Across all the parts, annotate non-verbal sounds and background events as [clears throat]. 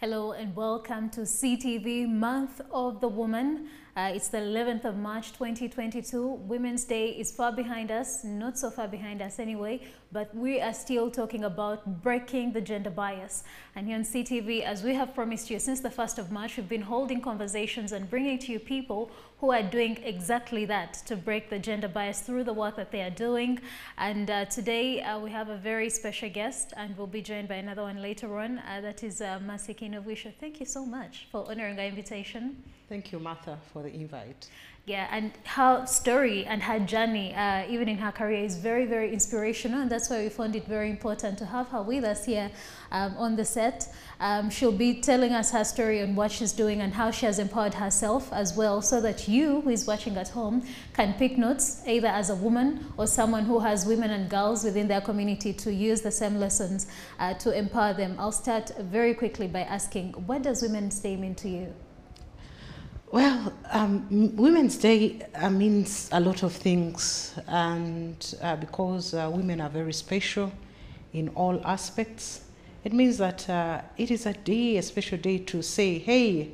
Hello and welcome to SEE TV Month of the Woman. Uh, it's the 11th of March 2022. Women's Day is far behind us, not so far behind us anyway, but we are still talking about breaking the gender bias. And here on SEE TV, as we have promised you since the 1st of March, we've been holding conversations and bringing to you people who are doing exactly that to break the gender bias through the work that they are doing. And uh, today uh, we have a very special guest and we'll be joined by another one later on. Uh, that is uh, Mercy Kainobwisho. Thank you so much for honoring our invitation. Thank you, Martha, for the invite. Yeah, and her story and her journey, uh, even in her career, is very, very inspirational, and that's why we found it very important to have her with us here um, on the set. Um, she'll be telling us her story and what she's doing and how she has empowered herself as well, so that you, who is watching at home, can pick notes either as a woman or someone who has women and girls within their community to use the same lessons uh, to empower them. I'll start very quickly by asking, what does Women's Day mean to you? Well, um, Women's Day uh, means a lot of things, and uh, because uh, women are very special in all aspects, it means that uh, it is a day, a special day to say, hey,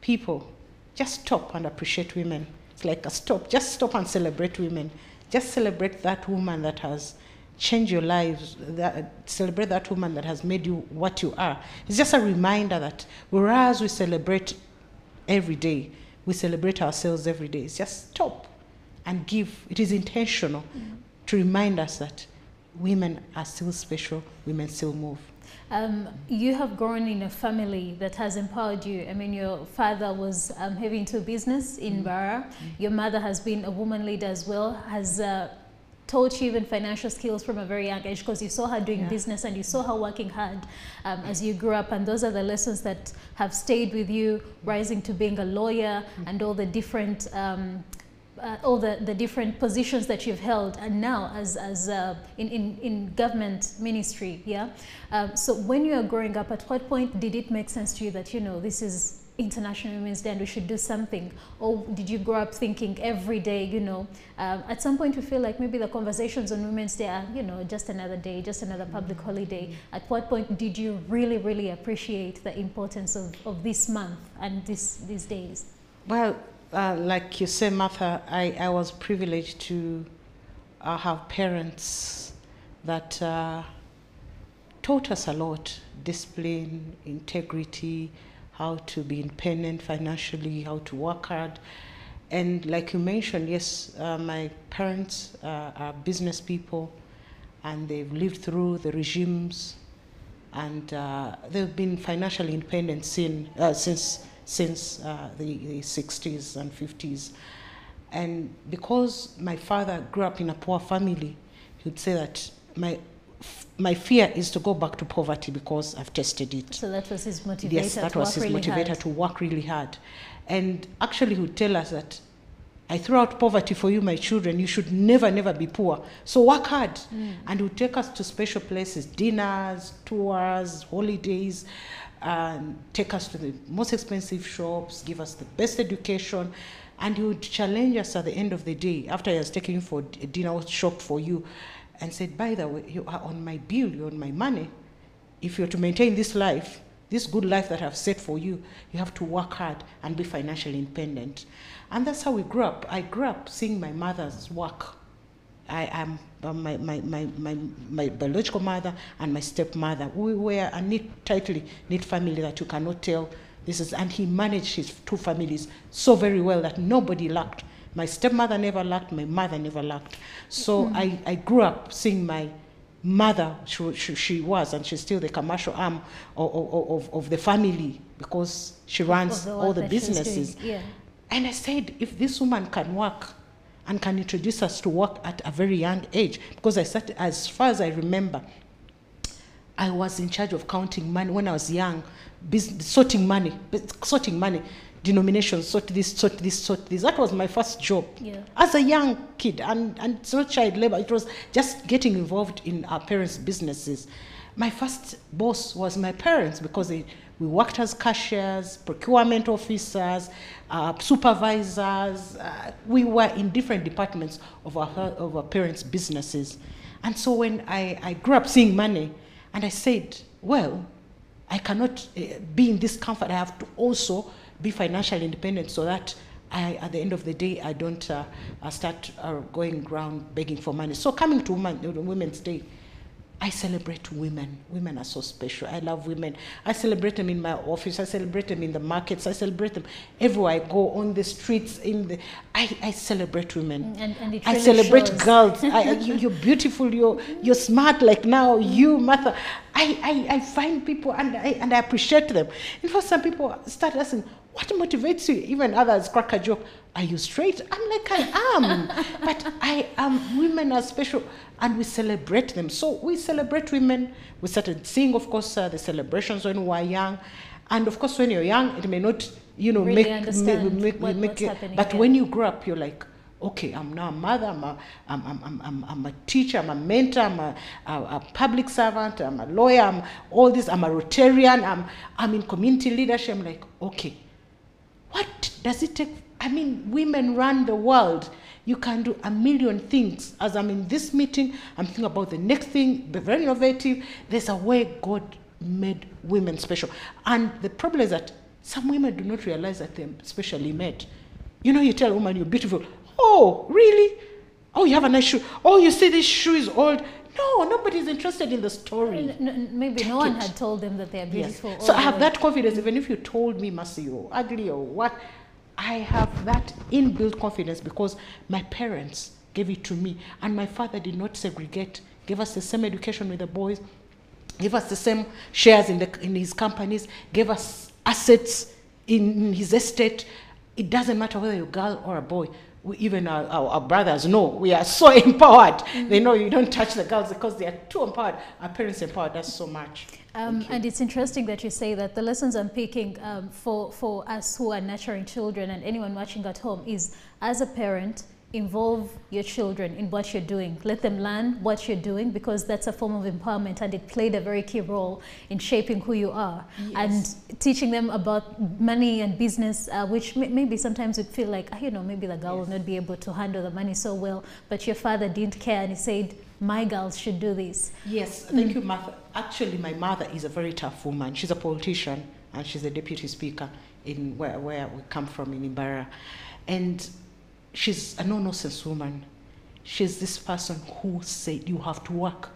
people, just stop and appreciate women. It's like a stop, just stop and celebrate women. Just celebrate that woman that has changed your lives, that, celebrate that woman that has made you what you are. It's just a reminder that whereas we celebrate every day. We celebrate ourselves every day. It's just stop and give. It is intentional mm. to remind us that women are still special, women still move. Um, you have grown in a family that has empowered you. I mean, your father was um, having two business in mm. Bara. Mm. Your mother has been a woman leader as well, has uh, taught you even financial skills from a very young age because you saw her doing yeah. business and you saw her working hard um, as you grew up and those are the lessons that have stayed with you rising to being a lawyer mm. and all the different um, uh, all the, the different positions that you've held and now as, as uh, in, in, in government ministry yeah um, so when you are growing up at what point did it make sense to you that you know this is International Women's Day and we should do something? Or did you grow up thinking every day, you know, um, at some point you feel like maybe the conversations on Women's Day are, you know, just another day, just another public holiday. At what point did you really, really appreciate the importance of, of this month and this, these days? Well, uh, like you say, Martha, I, I was privileged to uh, have parents that uh, taught us a lot discipline, integrity, how to be independent financially, how to work hard. And like you mentioned, yes, uh, my parents uh, are business people and they've lived through the regimes and uh, they've been financially independent sin, uh, since, since uh, the, the 60s and 50s. And because my father grew up in a poor family, he would say that my my fear is to go back to poverty because I've tested it. So that was his motivator. Yes, that was his really motivator hard. to work really hard. And actually, he would tell us that I threw out poverty for you, my children. You should never, never be poor. So work hard. Mm. And he would take us to special places, dinners, tours, holidays, and take us to the most expensive shops, give us the best education. And he would challenge us at the end of the day, after he has taken you for a dinner shop for you, and said, by the way, you are on my bill, you're on my money. If you're to maintain this life, this good life that I've set for you, you have to work hard and be financially independent. And that's how we grew up. I grew up seeing my mother's work. I am uh, my, my, my, my, my biological mother and my stepmother. We were a neat, tightly knit family that you cannot tell this is, and he managed his two families so very well that nobody lacked my stepmother never lacked, my mother never lacked. So mm. I, I grew up seeing my mother, she, she, she, was, and she's still the commercial arm of, of, of the family because she runs the all the businesses. Yeah. And I said, if this woman can work and can introduce us to work at a very young age, because I started, as far as I remember, I was in charge of counting money when I was young, sorting money, sorting money denominations, sort this, sort this, sort this. That was my first job yeah. as a young kid, and, and it's not child labor, it was just getting involved in our parents' businesses. My first boss was my parents because they, we worked as cashiers, procurement officers, uh, supervisors. Uh, we were in different departments of our, of our parents' businesses. And so when I, I grew up seeing money, and I said, well, I cannot uh, be in this comfort. I have to also be financially independent so that I, at the end of the day, I don't uh, uh, start uh, going around begging for money. So coming to woman, uh, Women's Day, I celebrate women. Women are so special. I love women. I celebrate them in my office. I celebrate them in the markets. I celebrate them everywhere I go on the streets. In the, I, I celebrate women. And, and it I celebrate shows. girls. I, [laughs] you, you're beautiful. You're you're smart. Like now, you, Martha. I, I, I find people and I and I appreciate them. In fact, some people start asking, "What motivates you?" Even others crack a joke. Are you straight? I'm like, I am. [laughs] but I am. Women are special, and we celebrate them. So we celebrate women. We started seeing, of course, uh, the celebrations when we were young, and of course, when you're young, it may not, you know, Really make make, what- make it. But yeah. when you grow up, you're like, okay, I'm now a mother, I'm a, I'm, I'm, I'm, I'm, a teacher, I'm a mentor, I'm a, a, a public servant, I'm a lawyer, I'm all this, I'm a Rotarian, I'm, I'm in community leadership. I'm like, okay, what does it take? I mean, women run the world. You can do a million things. As I'm in this meeting, I'm thinking about the next thing, be very innovative. There's a way God made women special. And the problem is that some women do not realize that they're specially made. You know, you tell a woman you're beautiful. Oh, really? Oh, you have a nice shoe. Oh, you see this shoe is old. No, nobody's interested in the story. Maybe Take no one it. had told them that they are Yes. beautiful. So I have way. that confidence, even if you told me, Mercy, you're ugly or what, I have that inbuilt confidence because my parents gave it to me. And my father did not segregate, gave us the same education with the boys, gave us the same shares in, the, in his companies, gave us assets in his estate. It doesn't matter whether you're a girl or a boy. We, even our, our, our brothers know we are so [laughs] empowered. They know you don't touch the girls because they are too empowered. Our parents empowered us so much. Um, and it's interesting that you say that the lessons I'm picking um, for, for us who are nurturing children and anyone watching at home is as a parent, involve your children in what you're doing. Let them learn what you're doing because that's a form of empowerment and it played a very key role in shaping who you are Yes. and teaching them about money and business, uh, which may, maybe sometimes would feel like, you know, maybe the girl will not be able to handle the money so well, but your father didn't care and he said, my girls should do this. Yes, thank you, Martha. Actually, my mother is a very tough woman. She's a politician and she's a deputy speaker in where, where we come from in Mbarara. And she's a no nonsense woman. She's this person who said you have to work,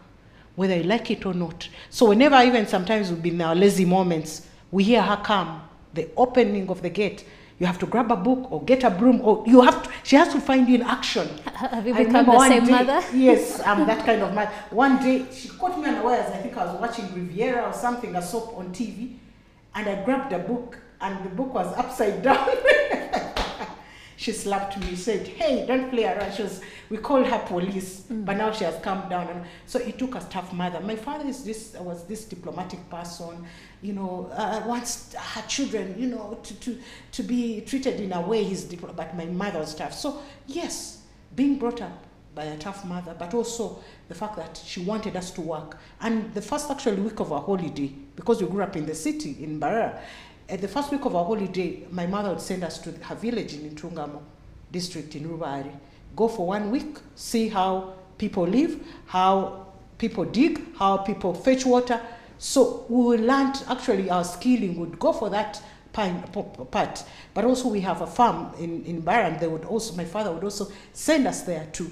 whether you like it or not. So, whenever, even sometimes we've been in our lazy moments, we hear her come, the opening of the gate. You have to grab a book or get a broom, or you have to, she has to find you in action. Have you become the same day- mother? [laughs] Yes, I'm that kind of mother. One day, she caught me unawares. I think I was watching Riviera or something, a soap on TV, and I grabbed a book, and the book was upside down. [laughs] she slapped me, said, "Hey, don't play around." She was, we called her police, but now she has calmed down. And so it took a tough mother. My father is this was this diplomatic person, you know, uh, wants her children, you know, to, to, to be treated in a way he's diplo- but my mother was tough. So yes, being brought up by a tough mother, but also the fact that she wanted us to work. And the first actual week of our holiday, because we grew up in the city in Mbarara, at the first week of our holiday, my mother would send us to her village in Ntungamo district in Rubaare. Go for one week, see how people live, how people dig, how people fetch water. So we learned actually our skilling would go for that part. But also we have a farm in, in Mbarara they would also, my father would also send us there to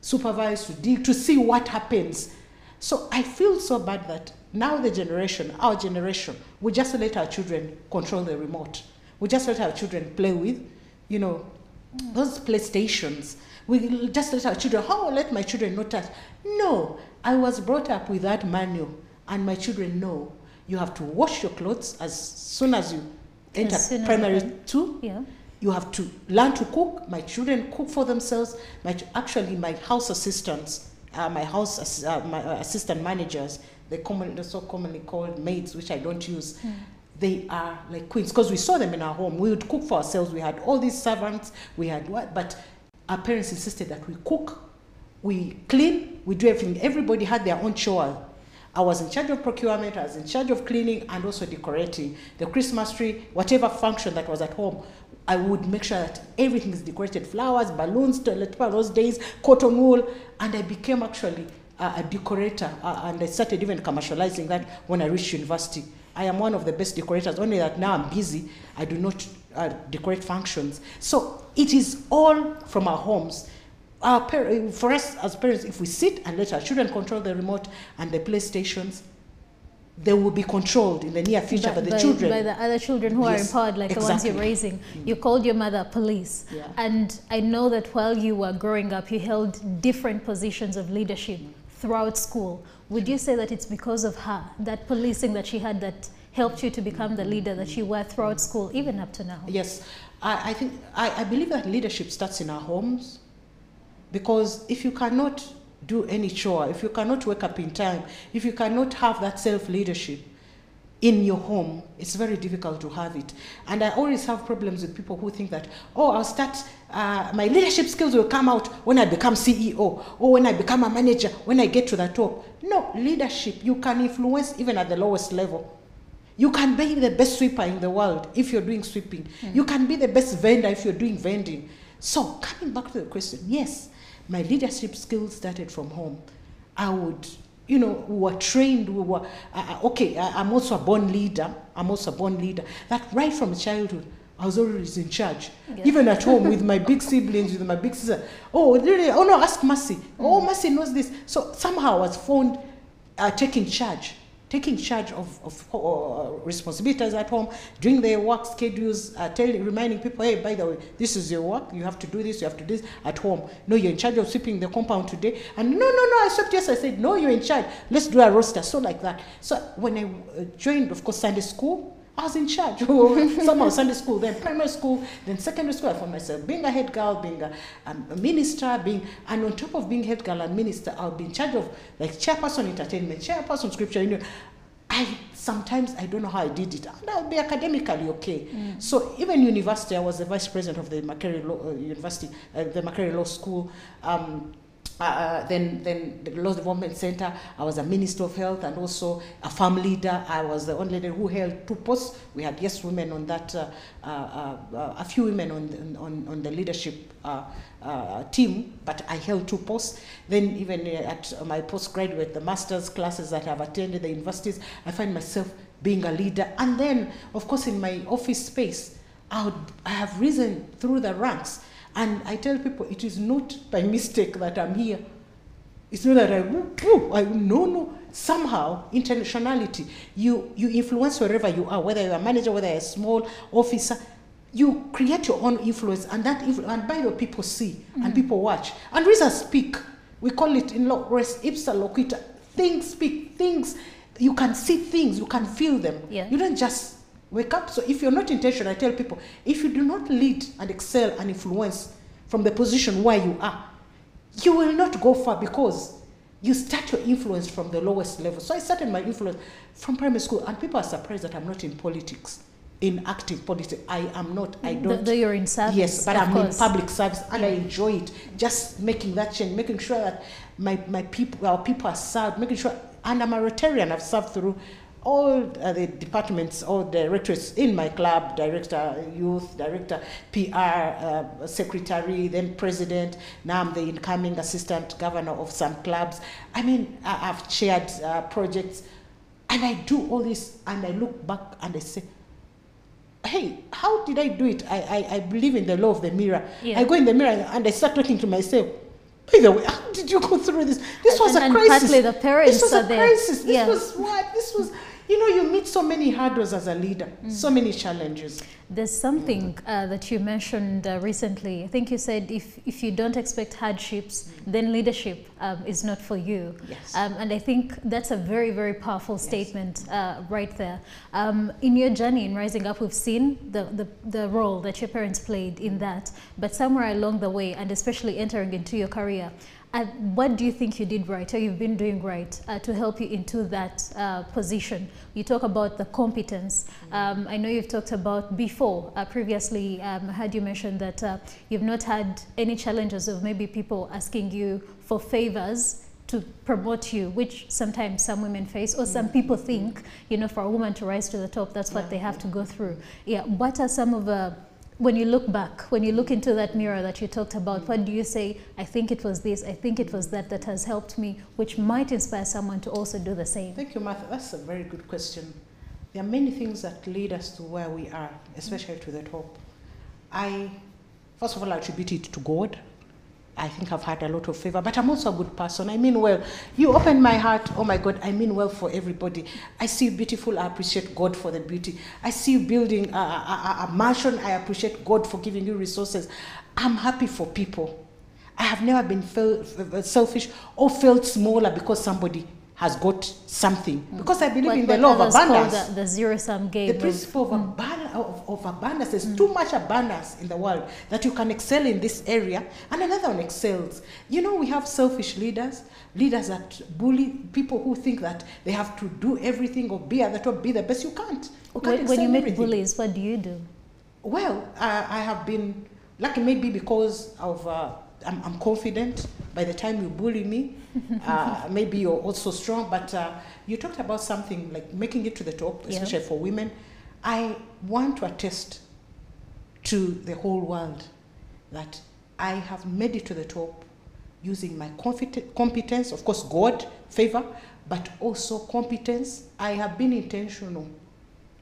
supervise, to dig, to see what happens. So I feel so bad that now the generation, our generation, we just let our children control the remote. We just let our children play with, you know, those PlayStations. We just let our children, how will let my children not touch? No, I was brought up with that manual, and my children know you have to wash your clothes as soon as you enter As primary two. Yeah. You have to learn to cook. My children cook for themselves. My actually, my house assistants, uh, my house uh, my uh, assistant managers, they commonly they're so commonly called maids, which I don't use. Hmm. They are like queens because we saw them in our home. We would cook for ourselves. We had all these servants. We had what, but our parents insisted that we cook, we clean, we do everything. Everybody had their own chore. I was in charge of procurement, I was in charge of cleaning and also decorating the Christmas tree, whatever function that was at home. I would make sure that everything is decorated flowers, balloons, toilet paper, those days, cotton wool. And I became actually a, decorator uh, and I started even commercializing that when I reached university. I am one of the best decorators, only that now I'm busy. I do not uh, decorate functions. So it is all from our homes. Our for us as parents, if we sit and let our children control the remote and the PlayStations, they will be controlled in the near future by, by the by, children. by the other children who Yes, are empowered, like the ones you're exactly. raising. You called your mother police, Yeah. and I know that while you were growing up, you held different positions of leadership throughout school. Would you say that it's because of her, that policing that she had, that helped you to become the leader that you were throughout school, even up to now? Yes, I, I think I, I believe that leadership starts in our homes because if you cannot do any chore, if you cannot wake up in time, if you cannot have that self leadership in your home, it's very difficult to have it. And I always have problems with people who think that, oh, I'll start, uh, my leadership skills will come out when I become CEO or when I become a manager, when I get to the top. No, leadership, you can influence even at the lowest level. You can be the best sweeper in the world if you're doing sweeping. You can be the best vendor if you're doing vending. So, coming back to the question, yes, my leadership skills started from home. I would, you know, we were trained, we were, uh, uh, okay, I, I'm also a born leader. I'm also a born leader. That right from childhood, I was always in charge. Yeah. Even at home with my big siblings, with my big sister. Oh, really? Oh, no, ask Mercy. Oh, Mercy knows this. So somehow I was found uh, taking charge, taking charge of, of uh, responsibilities at home, doing their work schedules, uh, telling, reminding people, hey, by the way, this is your work. You have to do this. You have to do this at home. No, you're in charge of sweeping the compound today. And no, no, no, I swept yes. I said, no, you're in charge. Let's do a roster. So like that. So when I uh, joined, of course, Sunday school, I [laughs] was in charge. Somehow Sunday school, then primary school, then secondary school. I found myself being a head girl, being a, um, a minister, being and on top of being head girl and minister, I'll be in charge of like chairperson entertainment, chairperson scripture. You know, I sometimes I don't know how I did it, and I'll be academically okay. So even university, I was the vice president of the Makerere Law, uh, University, uh, the Makerere Law School. Um, uh, then, then the Law Development Center, I was a Minister of Health and also a farm leader. I was the only lady who held two posts. We had yes women on that, uh, uh, uh, a few women on, on, on the leadership uh, uh, team, but I held two posts. Then even uh, at my postgraduate, the master's classes that I've attended, the universities, I find myself being a leader. And then, of course, in my office space, I, would, I have risen through the ranks. And I tell people it is not by mistake that I'm here. It's not that I, woo, woo, I no, no. Somehow, internationality, you, you influence wherever you are, whether you're a manager, whether you're a small officer, you create your own influence, and that and by the way, people see and mm. people watch. And reasons speak. We call it in law, res ipsa loquitur. Things speak, things, you can see things, you can feel them. Yeah. You don't just wake up. So if you're not intentional, I tell people, if you do not lead and excel and influence from the position where you are, you will not go far because you start your influence from the lowest level. So I started my influence from primary school, and people are surprised that I'm not in politics, in active politics. I am not. I don't. Though you're in service. Yes, but I'm course. in public service and I enjoy it. Just making that change, making sure that my, my people, our people are served, making sure, and I'm a Rotarian, I've served through all uh, the departments, all directorates in my club, director, youth, director, PR, uh, secretary, then president. Now I'm the incoming assistant governor of some clubs. I mean, I, I've chaired uh, projects and I do all this and I look back and I say, hey, how did I do it? I, I, I believe in the law of the mirror. Yeah. I go in the mirror and I start talking to myself. By the way, how did you go through this? This was And- a crisis. partly the parents this was a there. crisis. This Yeah. was what? This was, you know, you meet so many hurdles as a leader, Mm. so many challenges. There's something uh, that you mentioned uh, recently. I think you said if, if you don't expect hardships, then leadership um, is not for you. Yes. Um, and I think that's a very, very powerful statement uh, right there. Um, in your journey in rising up, we've seen the, the, the role that your parents played in that. But somewhere along the way, and especially entering into your career, uh, what do you think you did right or you've been doing right uh, to help you into that uh, position? You talk about the competence. Um, I know you've talked about before, uh, previously, um, I heard you mention that uh, you've not had any challenges of maybe people asking you for favors to promote you, which sometimes some women face, or some people think, you know, for a woman to rise to the top, that's what they have to go through. Yeah, what are some of the when you look back, when you look into that mirror that you talked about, what do you say? I think it was this, I think it was that that has helped me, which might inspire someone to also do the same. Thank you, Martha. That's a very good question. there are many things that lead us to where we are, especially to the top. I, first of all, attribute it to God. I think I've had a lot of favor, but I'm also a good person. I mean well. You open my heart, oh my God, I mean well for everybody. I see you beautiful, I appreciate God for the beauty. I see you building a, a, a, mansion, I appreciate God for giving you resources. I'm happy for people. I have never been selfish or felt smaller because somebody has got something. Mm. Because I believe What- in the law of abundance. The, the zero sum game. The principle of, mm. abund- of, of abundance, there's mm. too much abundance in the world that you can excel in this area and another one excels. You know, we have selfish leaders, leaders that bully people who think that they have to do everything or be at the top, be the best. You can't. You can't when, when you meet bullies, what do you do? Well, I, I have been lucky maybe because of uh, I'm, I'm confident. By the time you bully me, [laughs] uh, maybe you're also strong. But uh, you talked about something like making it to the top, Yeah. especially for women. I want to attest to the whole world that I have made it to the top using my confit- competence, of course, God, favor, but also competence. I have been intentional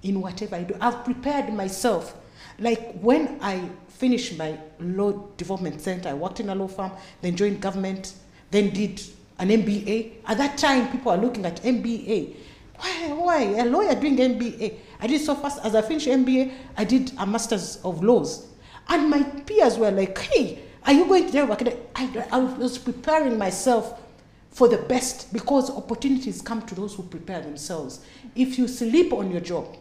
in whatever I do. I've prepared myself. Like when I finished my law development center, I worked in a law firm, then joined government, then did an MBA. At that time, people are looking at MBA. Why, why? A lawyer doing MBA. I did so fast. As I finished MBA, I did a master's of laws. And my peers were like, hey, are you going to work? I, I was preparing myself for the best because opportunities come to those who prepare themselves. If you sleep on your job,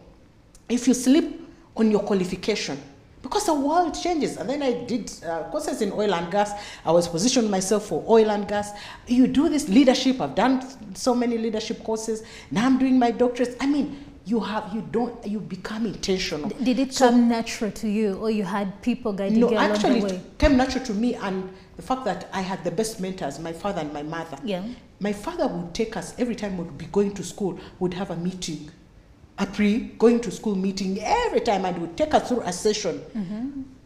if you sleep on your qualification, because the world changes. And then I did uh, courses in oil and gas. I was positioning myself for oil and gas. You do this leadership. I've done so many leadership courses. Now I'm doing my doctorate. I mean, you have you don't you become intentional. Did it So- come natural to you, or you had people guiding no, you along actually, the way? it came natural to me, and the fact that I had the best mentors, my father and my mother. Yeah. My father would take us every time we'd be going to school, would have a meeting, a pre going to school meeting every time, and would take us through a session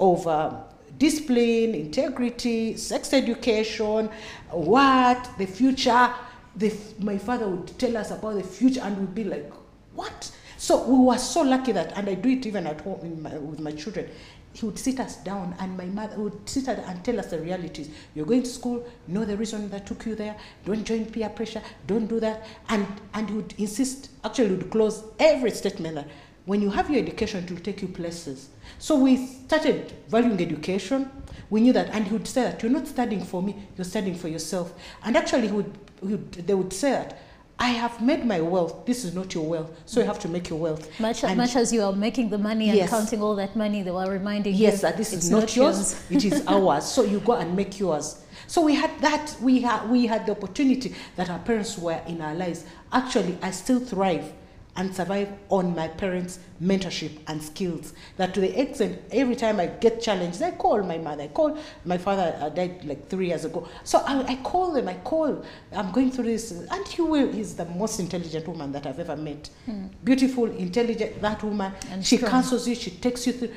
of uh, discipline, integrity, sex education, what the future. The, my father would tell us about the future, and we'd be like, "What?" So we were so lucky that, and I do it even at home in my, with my children. He would sit us down, and my mother would sit us and tell us the realities. You're going to school, know the reason that took you there. Don't join peer pressure. Don't do that. And and he would insist. Actually, would close every statement that when you have your education, it will take you places. So we started valuing education. We knew that, and he would say that you're not studying for me, you're studying for yourself. And actually, he would, he would, they would say that I have made my wealth. This is not your wealth, so you have to make your wealth. Much, And- much as you are making the money and Yes. counting all that money, they were reminding Yes, you that this is not, yours, it is [laughs] ours. So you go and make yours. So we had that, we had, we had the opportunity that our parents were in our lives. Actually, I still thrive and survive on my parents' mentorship and skills. That to the extent, every time I get challenged, I call my mother. I call my father uh, died like three years ago. So I, I call them. I call. I'm going through this, and he will. Is the most intelligent woman that I've ever met. Beautiful, intelligent. That woman. And she strong. counsels you. She takes you through.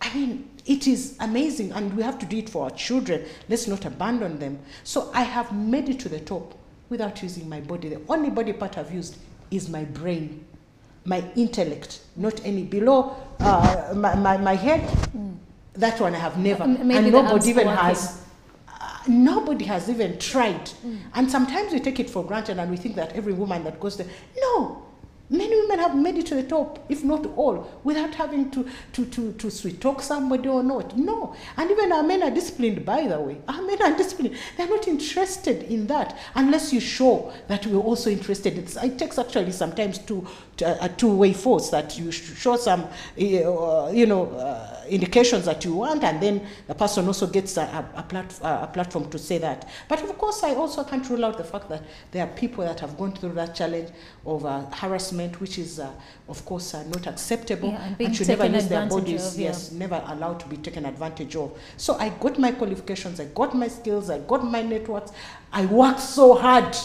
I mean, it is amazing, and we have to do it for our children. Let's not abandon them. So I have made it to the top without using my body. The only body part I've used is my brain, my intellect, not any below uh, my, my, my head. That one I have never. Maybe and nobody even has. Uh, nobody has even tried. And sometimes we take it for granted and we think that every woman that goes there. No, many women have made it to the top, if not all, without having to, to, to, to sweet talk somebody or not. No. And even our men are disciplined, by the way. Our men are [laughs] disciplined. They're not interested in that unless you show that we're also interested. It's, it takes actually sometimes two, a two-way force that you show some, uh, you know, uh, indications that you want, and then the person also gets a, a, a, plat- a platform to say that. But of course, I also can't rule out the fact that there are people that have gone through that challenge of uh, harassment, which is, uh, of course, uh, not acceptable Yeah, and should never use their bodies. of, yeah. Yes, never allowed to be taken advantage of. So I got my qualifications, I got my skills, I got my networks. I worked so hard.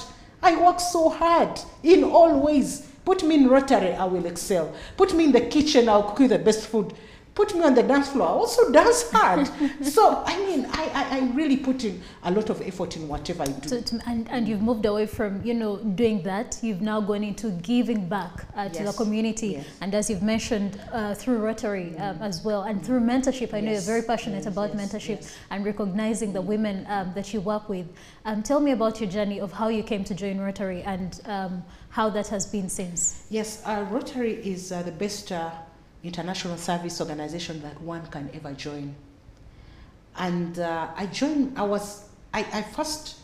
I worked so hard in all ways. Put me in Rotary, I will excel. Put me in the kitchen, I'll cook you the best food. Put me on the dance floor, I also dance hard. [laughs] so I mean, I, I, I really put in a lot of effort in whatever I do. So, to- and, and you've moved away from you know doing that. You've now gone into giving back uh, to the community, Yes. and as you've mentioned uh, through Rotary um, as well, and through mentorship. I know you're very passionate Yes, about yes, mentorship yes. and recognizing the women um, that you work with. Um, tell me about your journey of how you came to join Rotary and um, how that has been since. Yes, uh, Rotary is uh, the best uh, international service organization that one can ever join. And uh, I joined, I was, I, I first,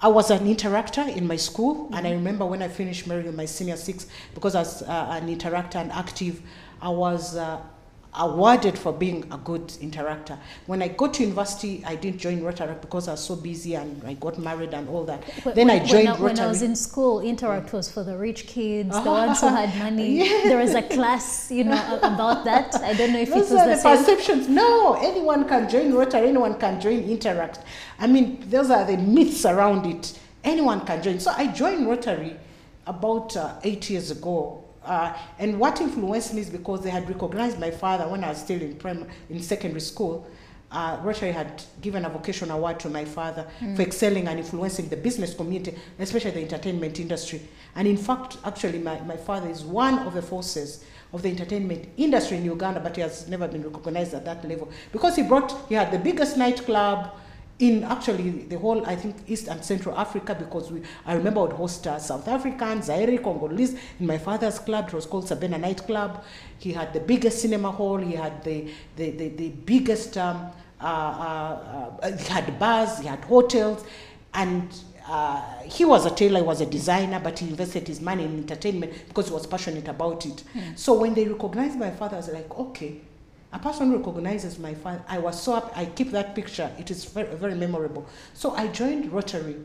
I was an interactor in my school, and I remember when I finished my senior six, because I was uh, an interactor and active, I was uh, awarded for being a good interactor. When I got to university, I didn't join Rotary because I was so busy and I got married and all that. When- then I joined when, I, when I was in school, Interact was for the rich kids, the [laughs] ones who had money. There was a class, you know, about that. I don't know if Those it was are the, the, same. perceptions. No, anyone can join Rotary, anyone can join Interact. I mean, those are the myths around it. Anyone can join. So I joined Rotary about uh, eight years ago. Uh, and what influenced me is because they had recognized my father when I was still in, prim- in secondary school. Uh, Rotary had given a vocation award to my father for excelling and influencing the business community, especially the entertainment industry. And in fact, actually, my, my father is one of the forces of the entertainment industry in Uganda, but he has never been recognized at that level because he brought, he had the biggest nightclub in actually the whole, I think, East and Central Africa because we, I remember I would host uh, South Africans, Zaire, Congolese in my father's club. It was called Sabena Nightclub. He had the biggest cinema hall. He had the, the, the, the biggest, um, uh, uh, uh, he had bars, he had hotels. And uh, he was a tailor, he was a designer, but he invested his money in entertainment because he was passionate about it. So when they recognized my father, I was like, okay, a person recognizes my father, I was so up, I keep that picture. It is very, very memorable. So I joined Rotary,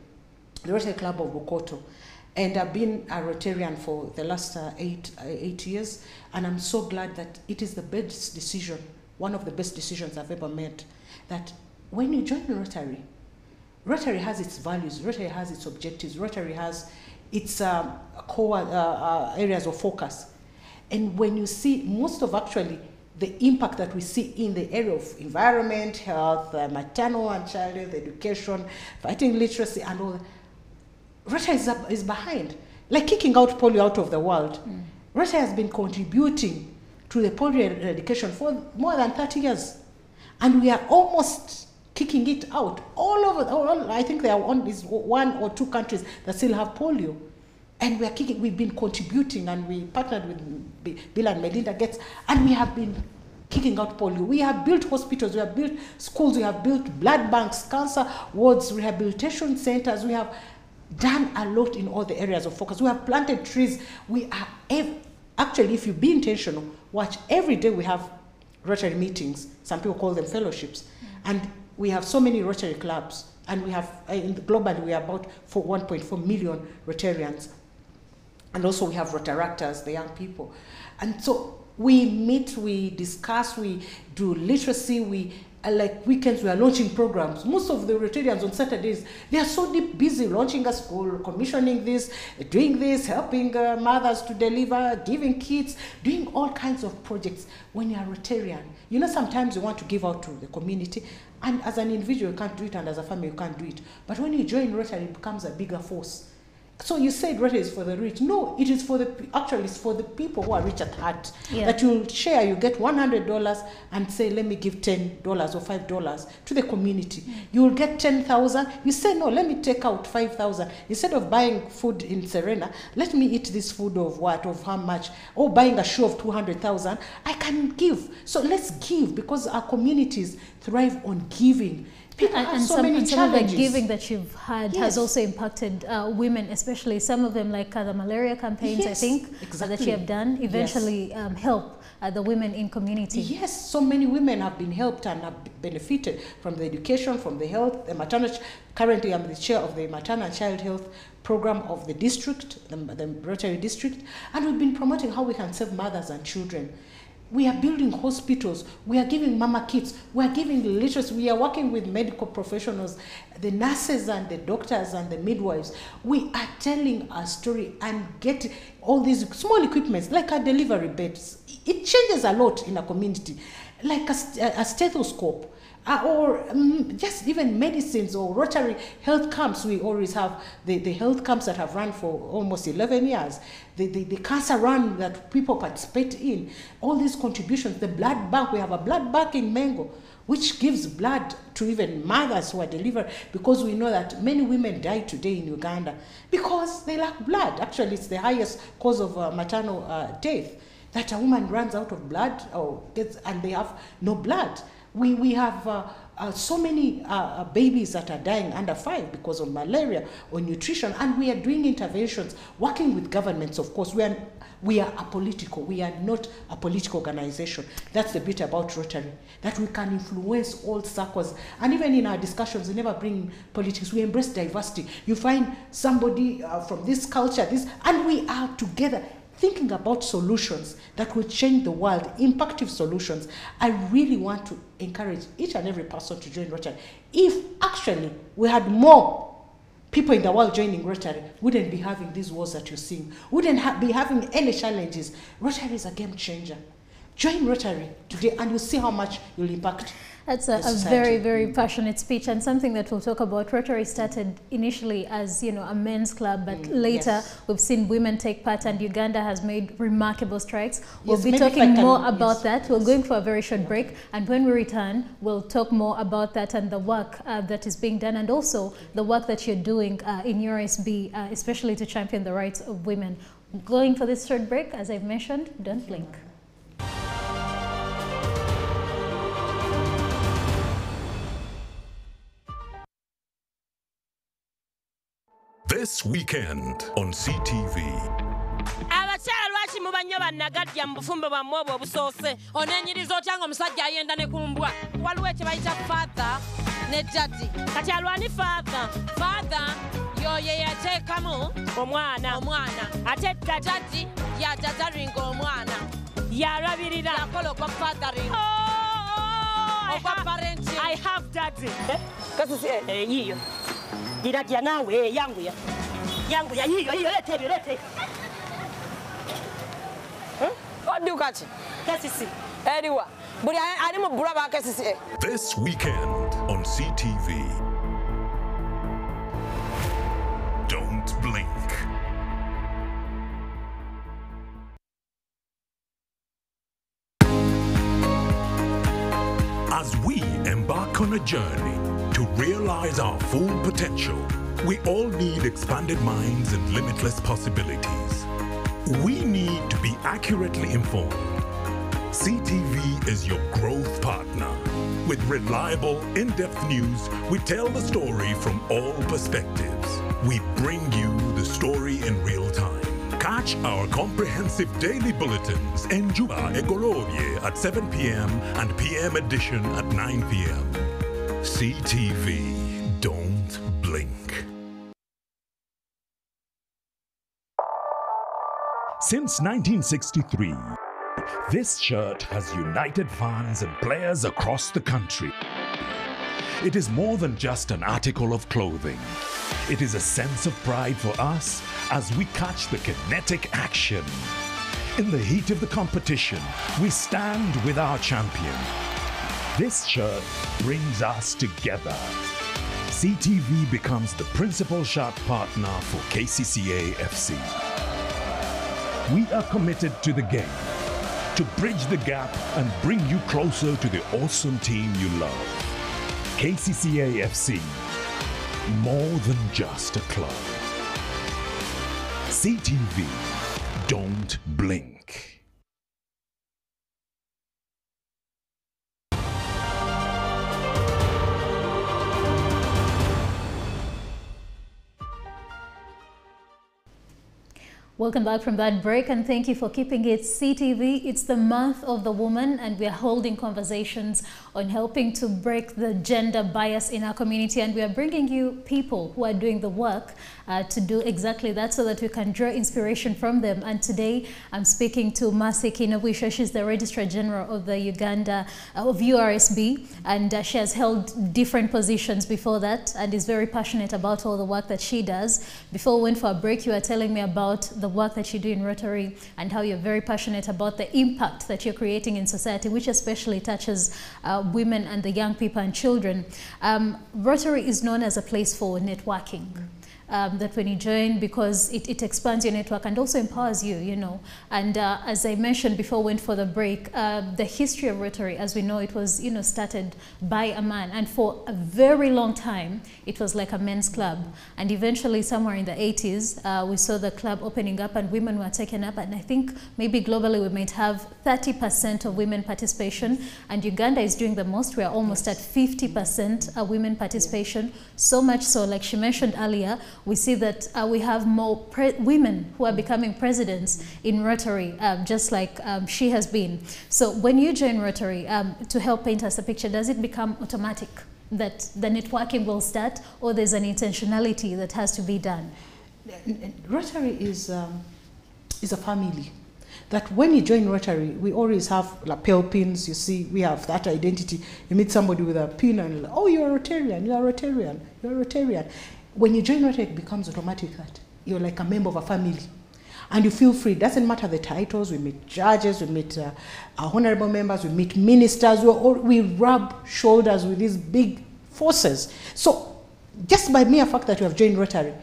the Rotary Club of Bukoto, and I've been a Rotarian for the last uh, eight, uh, eight years, and I'm so glad that it is the best decision, one of the best decisions I've ever made, that when you join Rotary, Rotary has its values, Rotary has its objectives, Rotary has its um, core uh, uh, areas of focus. And when you see most of actually the impact that we see in the area of environment, health, uh, maternal and child health, education, fighting literacy, and all that, Rotary is, up, is behind. Like kicking out polio out of the world. Russia has been contributing to the polio eradication for more than 30 years. And we are almost kicking it out all over. All, I think there are one, one or two countries that still have polio. And we are kicking, we've been contributing and we partnered with Bill and Melinda Gates and we have been kicking out polio. We have built hospitals, we have built schools, we have built blood banks, cancer wards, rehabilitation centers. We have done a lot in all the areas of focus. We have planted trees. We are ev- actually, if you be intentional, watch every day we have Rotary meetings. Some people call them fellowships, and we have so many Rotary clubs. And we have uh, globally we are about for 1.4 million Rotarians, and also we have Rotaractors, the young people, and so we meet, we discuss, we do literacy, we uh, like weekends we are launching programs. Most of the Rotarians on Saturdays they are so deep busy launching a school, commissioning this, doing this, helping uh, mothers to deliver, giving kids, doing all kinds of projects. When you are a Rotarian, you know sometimes you want to give out to the community, and as an individual you can't do it, and as a family you can't do it. But when you join Rotary, it becomes a bigger force. So you said Rotary is for the rich. No, it is for the actually it's for the people who are rich at heart. Yeah. That you'll share, you get one hundred dollars and say, let me give ten dollars or five dollars to the community. Mm. You'll get ten thousand. You say no, let me take out five thousand instead of buying food in Serena. Let me eat this food of what of how much or buying a shoe of two hundred thousand. I can give. So let's give because our communities thrive on giving. People and, and so some, and some of the giving that you've had Yes. has also impacted uh, women, especially some of them, like uh, the malaria campaigns, I Yes, think, uh, that you have done, Yes. eventually um, help uh, the women in community. Yes, so many women have been helped and have benefited from the education, from the health, the maternal. Currently, I'm the chair of the maternal and child health program of the district, the, the Rotary district, and we've been promoting how we can save mothers and children. We are building hospitals. We are giving mama kits. We are giving literacy. We are working with medical professionals, the nurses and the doctors and the midwives. We are telling our story and get all these small equipments like our delivery beds. It changes a lot in a community. like a, a stethoscope. Uh, or um, just even medicines or Rotary health camps. We always have the, the health camps that have run for almost 11 years, the, the, the cancer run that people participate in, all these contributions, the blood bank. We have a blood bank in Mengo, which gives blood to even mothers who are delivered because we know that many women die today in Uganda because they lack blood. Actually, it's the highest cause of uh, maternal uh, death that a woman runs out of blood or gets, and they have no blood. We, we have uh, uh, so many uh, uh, babies that are dying under five because of malaria or nutrition, and we are doing interventions, working with governments, of course. We are, we are apolitical. We are not a political organization. That's the bit about Rotary, that we can influence all circles. And even in our discussions, we never bring politics. We embrace diversity. You find somebody uh, from this culture, this, and we are together thinking about solutions that will change the world, impactful solutions, I really want to encourage each and every person to join Rotary. If actually we had more people in the world joining Rotary, wouldn't be having these wars that you're seeing, wouldn't ha- be having any challenges. Rotary is a game changer. Join Rotary today and you'll see how much you'll impact That's a, a very, very passionate speech and something that we'll talk about. Rotary started initially as, you know, a men's club, but Mm, later yes. we've seen women take part and Uganda has made remarkable strides. We'll Yes, be talking can- more about yes, that. We're going for a very short break and when we return, we'll talk more about that and the work uh, that is being done and also the work that you're doing uh, in URSB, uh, especially to champion the rights of women. Going for this short break, as I've mentioned, don't blink. This weekend on CTV. abakyala lwaki muba nnyo bannagadya mu bufumbo bwammwe obwo obusoose? Onenyiriza otya nga omusajja ayenda ne kumbwa? Waliwo ekye bayita faatha ne dadi kati alwani faatha faatha yoyo yateekamu omwana. Omwana. Ate dadi yadadaringa omwana. yalabirira. Yakola ogwa fathering. Ogwa parenting. I have daddy. Kasisi eh, yiyo jirajya nawe eh, yanguya yanguya yiyo yiyo leta ebyo leta ebyo. odduka ki kasisi eriwa buli a- ali mu bbulwa bakesisi This weekend on SEE TV. Don't blink. As we embark on a journey to realize our full potential, we all need expanded minds and limitless possibilities. We need to be accurately informed SEE TV is your growth partner. With reliable, in depth news, we tell the story from all perspectives. We bring you the story in real time. Catch our comprehensive daily bulletins in Juba Egorovie at 7 p.m. and PM edition at 9 p.m. SEE TV. Don't blink. Since 1963, this shirt has united fans and players across the country. It is more than just an article of clothing. It is a sense of pride for us as we catch the kinetic action. In the heat of the competition, we stand with our champion. This shirt brings us together. SEE TV becomes the principal shirt partner for KCCA FC. We are committed to the game to bridge the gap and bring you closer to the awesome team you love. KCCA FC, more than just a club. SEE TV, don't blink. Welcome back from that break and thank you for keeping it SEE TV. It's the month of the woman and we are holding conversations on helping to break the gender bias in our community and we are bringing you people who are doing the work uh, to do exactly that so that we can draw inspiration from them. And today I'm speaking to Mercy Kainobwisho. She's the Registrar General of the Uganda, uh, of URSB and uh, she has held different positions before that and is very passionate about all the work that she does. Before we went for a break, you were telling me about the work that you do in Rotary and how you're very passionate about the impact that you're creating in society, which especially touches uh, women and the young people and children. Um, Rotary is known as a place for networking um, that when you join because it, it expands your network and also empowers you, you know. And uh, as I mentioned before we went for the break, uh, the history of Rotary, as we know, it was, you know, started by a man. And for a very long time, it was like a men's club. And eventually somewhere in the 80s, uh, we saw the club opening up and women were taken up. And I think maybe globally we might have 30% of women participation. And Uganda is doing the most. We are almost at 50% of women participation. So much so, like she mentioned earlier, we see that uh, we have more women who are becoming presidents in Rotary, um, just like um, she has been. So when you join Rotary, um, to help paint us a picture, does it become automatic that the networking will start or there's an intentionality that has to be done? Rotary is, um, is a family that when you join Rotary, we always have lapel pins. You see, we have that identity. You meet somebody with a pin and, oh, you're a Rotarian, you're a Rotarian, you're a Rotarian when you join Rotary, it becomes automatic that you're like a member of a family. And you feel free. It doesn't matter the titles. We meet judges, we meet uh, honorable members, we meet ministers. We, all, we rub shoulders with these big forces. So just by mere fact that you have joined Rotary,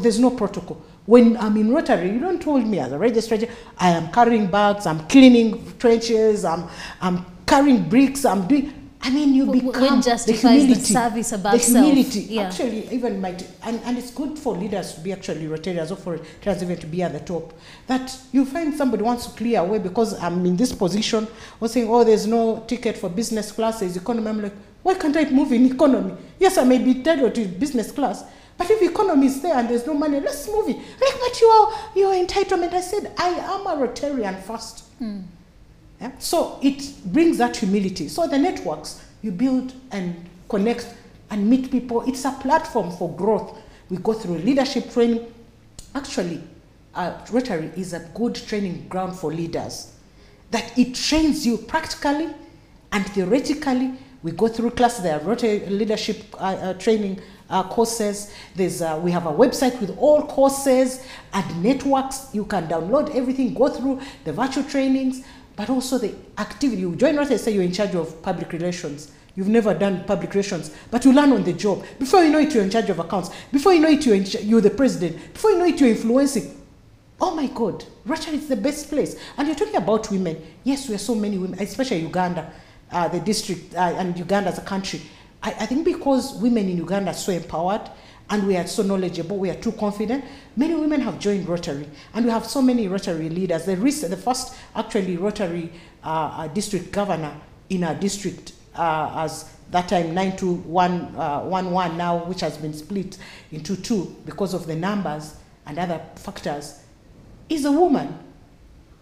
there's no protocol. When I'm in Rotary, you don't told me as a registrar, I am carrying bags, I'm cleaning trenches, I'm, I'm carrying bricks, I'm doing, I mean, you become the humility, the service about the humility. Self. Yeah. Actually, even my and, and it's good for leaders to be actually Rotarians or for Rotarians even to be at the top. That you find somebody wants to clear away because I'm in this position, or saying, oh, there's no ticket for business class, there's economy. I'm like, why can't I move in economy? Yes, I may be entitled to business class, but if economy is there and there's no money, let's move it. Like, but you are your entitlement. I said, I am a Rotarian first. Mm. Yeah? So it brings that humility. So the networks, you build and connect and meet people. It's a platform for growth. We go through leadership training. Actually, uh, Rotary is a good training ground for leaders. That it trains you practically and theoretically. We go through classes. There are Rotary leadership uh, uh, training uh, courses. There's uh, we have a website with all courses and networks. You can download everything, go through the virtual trainings but also the activity. You join Rotary, say you're in charge of public relations. You've never done public relations, but you learn on the job. Before you know it, you're in charge of accounts. Before you know it, you're, you're the president. Before you know it, you're influencing. Oh my God, Rotary is the best place. And you're talking about women. Yes, we are so many women, especially Uganda, uh, the district, uh, and Uganda as a country. I, I think because women in Uganda are so empowered, and we are so knowledgeable, we are too confident. Many women have joined Rotary, and we have so many Rotary leaders. The, recent, the first actually Rotary uh, uh, district governor in our district uh, as that time 9211 uh, now, which has been split into two because of the numbers and other factors, is a woman,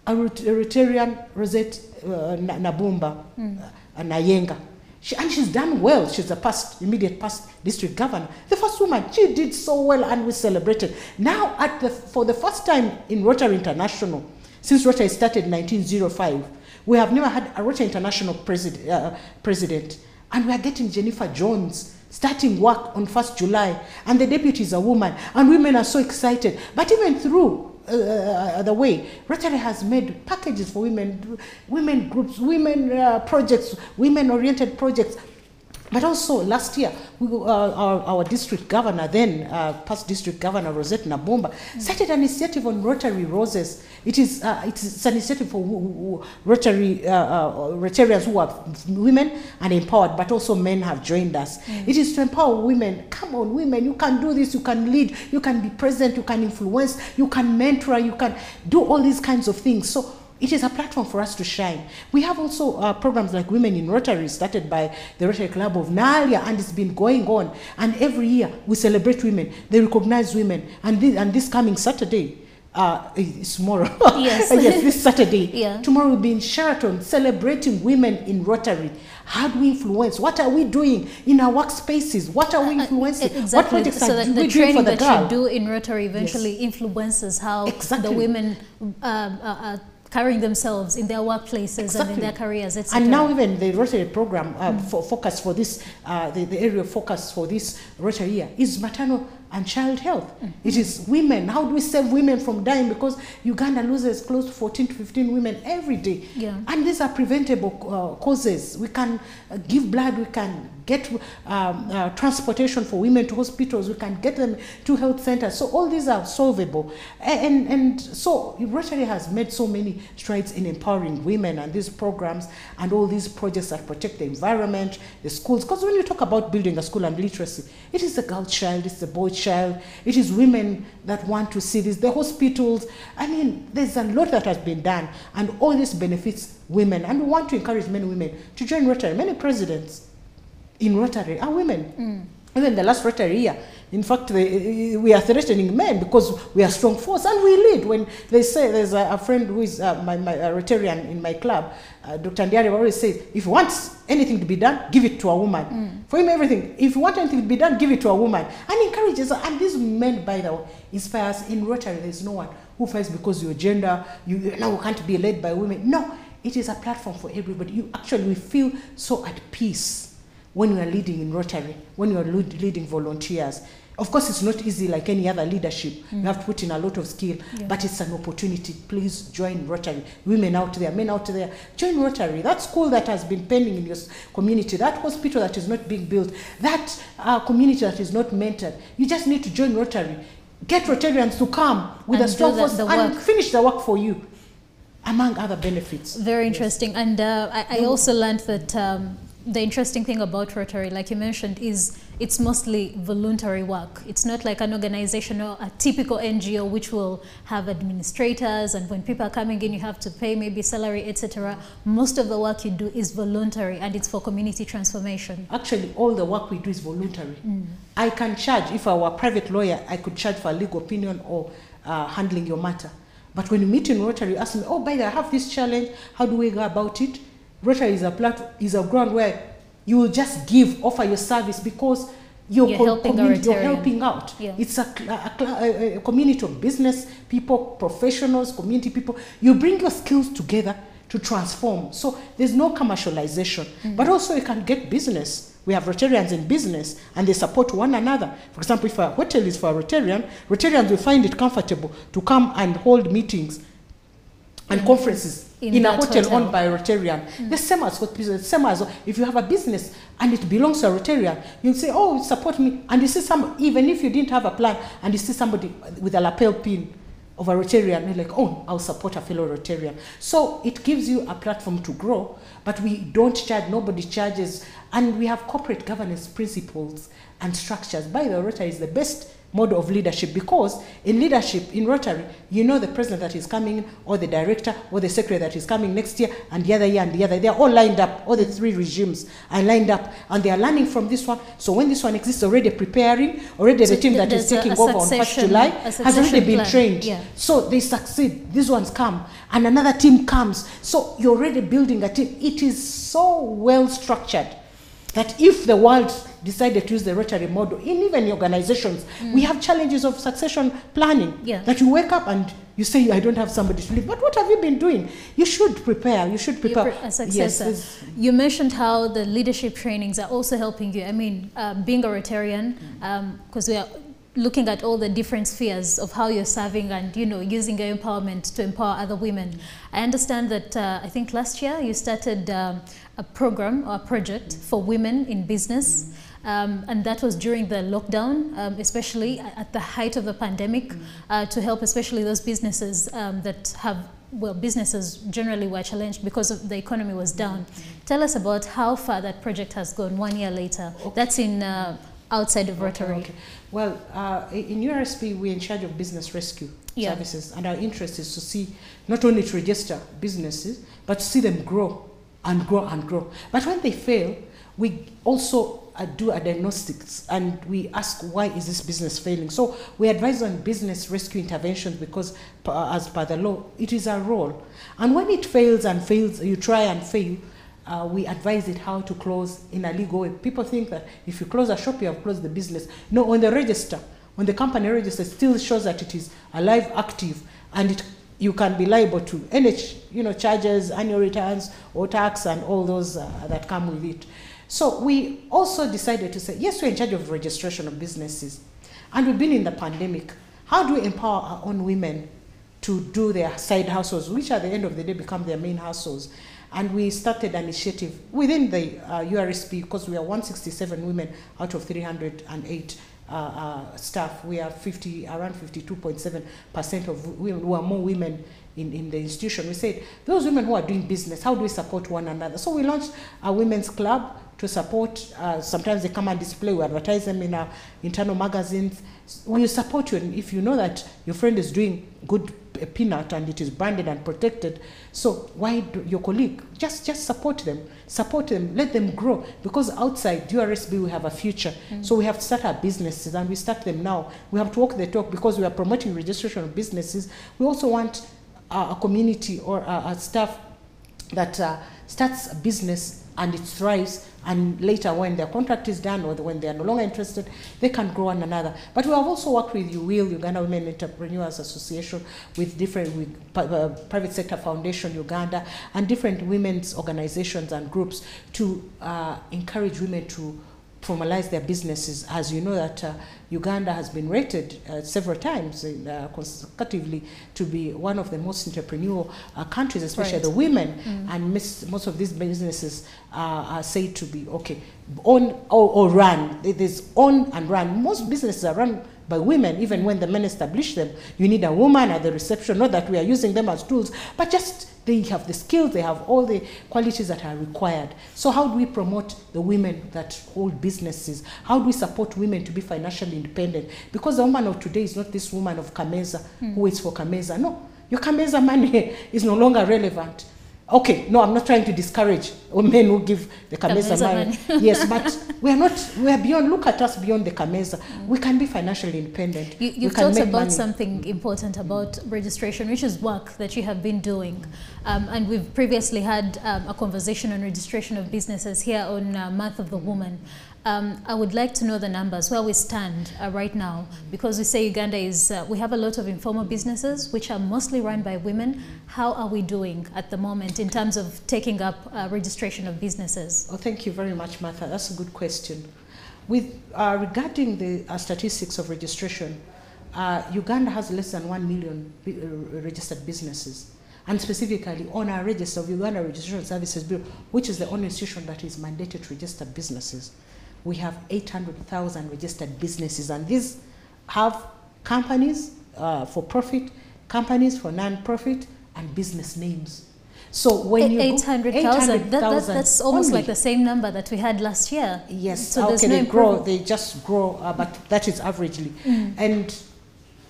a Rotarian Rosette uh, Nabumba mm. uh, Nayenga. She, and she's done well. She's a past, immediate past district governor. The first woman, she did so well and we celebrated. Now, at the, for the first time in Rotary International, since Rotary started in 1905, we have never had a Rotary International uh, president. And we are getting Jennifer Jones starting work on 1st July. And the deputy is a woman. And women are so excited. But even through uh, uh, the way. Rotary has made packages for women, women groups, women uh, projects, women-oriented projects. But also last year, we, uh, our, our, district governor, then uh, past district governor Rosette Nabumba, mm. started an initiative on Rotary Roses. It is uh, it's an initiative for Rotary uh, uh, Rotarians who are women and empowered, but also men have joined us. Mm. It is to empower women. Come on, women, you can do this. You can lead. You can be present. You can influence. You can mentor. You can do all these kinds of things. So it is a platform for us to shine. We have also uh, programs like Women in Rotary, started by the Rotary Club of Naalya, and it's been going on. And every year we celebrate women, they recognize women. And this, and this coming Saturday, uh, it's tomorrow. [laughs] Yes. [laughs] yes, this Saturday. [laughs] Yeah. Tomorrow we'll be in Sheraton celebrating women in Rotary. How do we influence? What are we doing in our workspaces? What are we uh, uh, influencing? exactly. What projects so are the, we the doing for the that girl? you do in Rotary eventually yes. influences how exactly. the women uh, uh, carrying themselves in their workplaces exactly. and in their careers, etc. And now even the Rotary program uh, mm. for focus for this, uh, the, the area of focus for this Rotary year is maternal and child health. It is women. How do we save women from dying? Because Uganda loses close to 14 to 15 women every day. Yeah. And these are preventable uh, causes. We can uh, give blood, we can get um, uh, transportation for women to hospitals, we can get them to health centers. So all these are solvable. And, and so Rotary has made so many strides in empowering women and these programs and all these projects that protect the environment, the schools. Because when you talk about building a school and literacy, it is the girl child, it's the boy child, it is women that want to see this, the hospitals. I mean, there's a lot that has been done, and all this benefits women. And we want to encourage many women to join Rotary. Many presidents in Rotary are women. Mm. Even the last Rotary year, in fact, they, we are threatening men because we are strong force and we lead. When they say there's a, a friend who is uh, my, my a Rotarian in my club, uh, Dr. Ndiari always says, if you want anything to be done, give it to a woman. For him, everything. If you want anything to be done, give it to a woman. And encourages, and these men, by the way, inspire us. In Rotary, there's no one who fights because your gender, you, you now can't be led by women. No, it is a platform for everybody. You actually we feel so at peace when you are leading in Rotary, when you are leading volunteers. Of course, it's not easy like any other leadership. You have to put in a lot of skill, Yeah. but it's an opportunity. Please join Rotary. Women out there, men out there, join Rotary. That school that has been pending in your community, that hospital that is not being built, that uh, community that is not mentored, you just need to join Rotary. Get Rotarians to come with And a strong force and finish the work for you, among other benefits. Very Yes. interesting. And uh, I, I also learned that um, the interesting thing about Rotary, like you mentioned, is it's mostly voluntary work. It's not like an organization or a typical NGO which will have administrators and when people are coming in you have to pay maybe salary, etc. Most of the work you do is voluntary and it's for community transformation. Actually, all the work we do is voluntary. I can charge, if I were a private lawyer, I could charge for a legal opinion or uh, handling your matter. But when you meet in Rotary, you ask me, oh, by the way, I have this challenge, how do we go about it? Rotary is a plat- is a ground where you will just give, offer your service because you're, You're helping community- you're helping out. Yeah. It's a, a, a, a community of business people, professionals, community people. You bring your skills together to transform. So there's no commercialization, mm-hmm. but also you can get business. We have Rotarians in business and they support one another. For example, if a hotel is for a Rotarian, Rotarians will find it comfortable to come and hold meetings and conferences In in, a hotel, hotel. owned by a Rotarian. The same as what business, same as if you have a business and it belongs to a Rotarian, you'll say, "Oh, support me," and you see some, even if you didn't have a plan, and you see somebody with a lapel pin of a Rotarian, you're like, "Oh, I'll support a fellow Rotarian." So it gives you a platform to grow, but we don't charge. Nobody charges, and we have corporate governance principles and structures. By the way, Rotary is the best model of leadership because in leadership in Rotary, you know the president that is coming, or the director, or the secretary that is coming next year, and the other year, and the other. They are all lined up. All the three regimes are lined up, and they are learning from this one. So when this one exists, already preparing, already So the team that is taking over on first July has already been plan. trained. Yeah. So they succeed. These ones come, and another team comes. So you're already building a team. It is so well structured that if the world decided to use the Rotary model, in even organizations, mm. we have challenges of succession planning. Yeah. That you wake up and you say, I don't have somebody to leave. But what have you been doing? You should prepare. You should prepare. pre- a successor. Yes. You mentioned how the leadership trainings are also helping you. I mean, uh, being a Rotarian, because mm. um, we are looking at all the different spheres of how you're serving and you know using your empowerment to empower other women. I understand that uh, I think last year you started um, a program or a project for women in business. Um, and that was during the lockdown, um, especially at the height of the pandemic, uh, to help especially those businesses um, that have well, businesses generally were challenged because of the economy was down. Tell us about how far that project has gone one year later. That's in uh, outside of Rotary. Okay. Well, uh, in URSB, we're in charge of business rescue Yeah. services, and our interest is to see not only to register businesses, but to see them grow and grow and grow. But when they fail, we also uh, do a diagnostics and we ask why is this business failing. So we advise on business rescue interventions because, as per the law, it is our role. And when it fails and fails, you try and fail. Uh, we advise it how to close in a legal way. People think that if you close a shop, you have closed the business. No, on the register, when the company register, still shows that it is alive, active, and it you can be liable to any you know charges, annual returns, or tax, and all those uh, that come with it. So we also decided to say yes, we're in charge of registration of businesses, And we've been in the pandemic. How do we empower our own women to do their side hustles, which at the end of the day become their main hustles? And we started an initiative within the uh, URSB because we are 167 women out of 308 uh, uh, staff. We are 50, around 52.7% of women who are more women in, in the institution. We said, those women who are doing business, how do we support one another? So we launched a women's club to support. Uh, sometimes they come and display, we advertise them in our internal magazines. We support you, and if you know that your friend is doing good p- peanut and it is branded and protected, so why do your colleague just just support them, support them, let them grow because outside URSB we have a future. So we have to start our businesses and we start them now. We have to walk the talk because we are promoting registration of businesses. We also want uh, a community or uh, a staff that uh, starts a business and it thrives and later when their contract is done or when they are no longer interested they can grow one another. But we have also worked with UWEAL Uganda Women Entrepreneurs Association with different with uh, private sector foundation Uganda and different women's organizations and groups to uh, encourage women to formalize their businesses. As you know that uh, Uganda has been rated uh, several times in, uh, consecutively to be one of the most entrepreneurial uh, countries, especially Right. the women. And mis- most of these businesses uh, are said to be okay, own or, or run. It is own and run. Most businesses are run by women, even when the men establish them. You need a woman at the reception. Not that we are using them as tools, but just they have the skills, they have all the qualities that are required. So, how do we promote the women that hold businesses? How do we support women to be financially independent? Because the woman of today is not this woman of Kameza hmm. who waits for Kameza. No, your Kameza money [laughs] is no longer relevant. Okay, no, I'm not trying to discourage men who give the Kameza, Kameza money. yes, [laughs] but we are not, we are beyond, look at us beyond the Kameza. We can be financially independent. You, you've talked about money. something important about registration, which is work that you have been doing. Um, and we've previously had um, a conversation on registration of businesses here on uh, Month of the Woman. Um, I would like to know the numbers, where we stand uh, right now, because we say Uganda is, uh, we have a lot of informal businesses which are mostly run by women. How are we doing at the moment in terms of taking up uh, registration of businesses? Oh, thank you very much, Martha. That's a good question. With uh, regarding the uh, statistics of registration, uh, Uganda has less than one million bi- registered businesses, and specifically on our register of Uganda Registration Services Bureau, which is the only institution that is mandated to register businesses, we have 800,000 registered businesses, and these have companies uh, for profit, companies for non-profit, and business names. So when you go- 800,000. That, that, that's almost only. like the same number that we had last year. Yes, So okay, no they grow, they just grow, uh, but that is averagely. And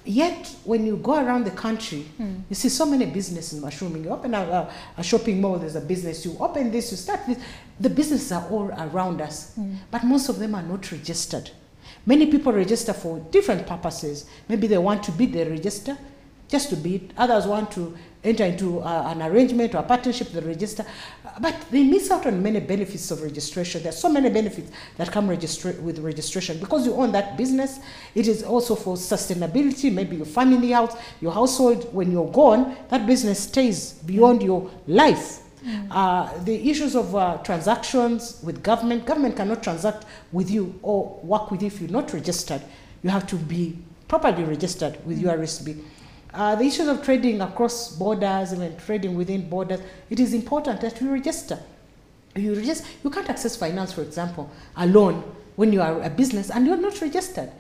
yet, when you go around the country, you see so many businesses mushrooming. You open a, a, a shopping mall, there's a business. You open this, you start this. The businesses are all around us, but most of them are not registered. Many people register for different purposes. Maybe they want to bid, they register just to bid. Others want to enter into uh, an arrangement or a partnership, they register. But they miss out on many benefits of registration. There are so many benefits that come registra- with registration. Because you own that business, it is also for sustainability, maybe your family house, your household. When you're gone, that business stays beyond your life. Uh, the issues of uh, transactions with government, government cannot transact with you or work with you if you're not registered. You have to be properly registered with URSB. Uh, the issues of trading across borders, and trading within borders, it is important that you register. You register. You can't access finance, for example, alone when you are a business and you're not registered.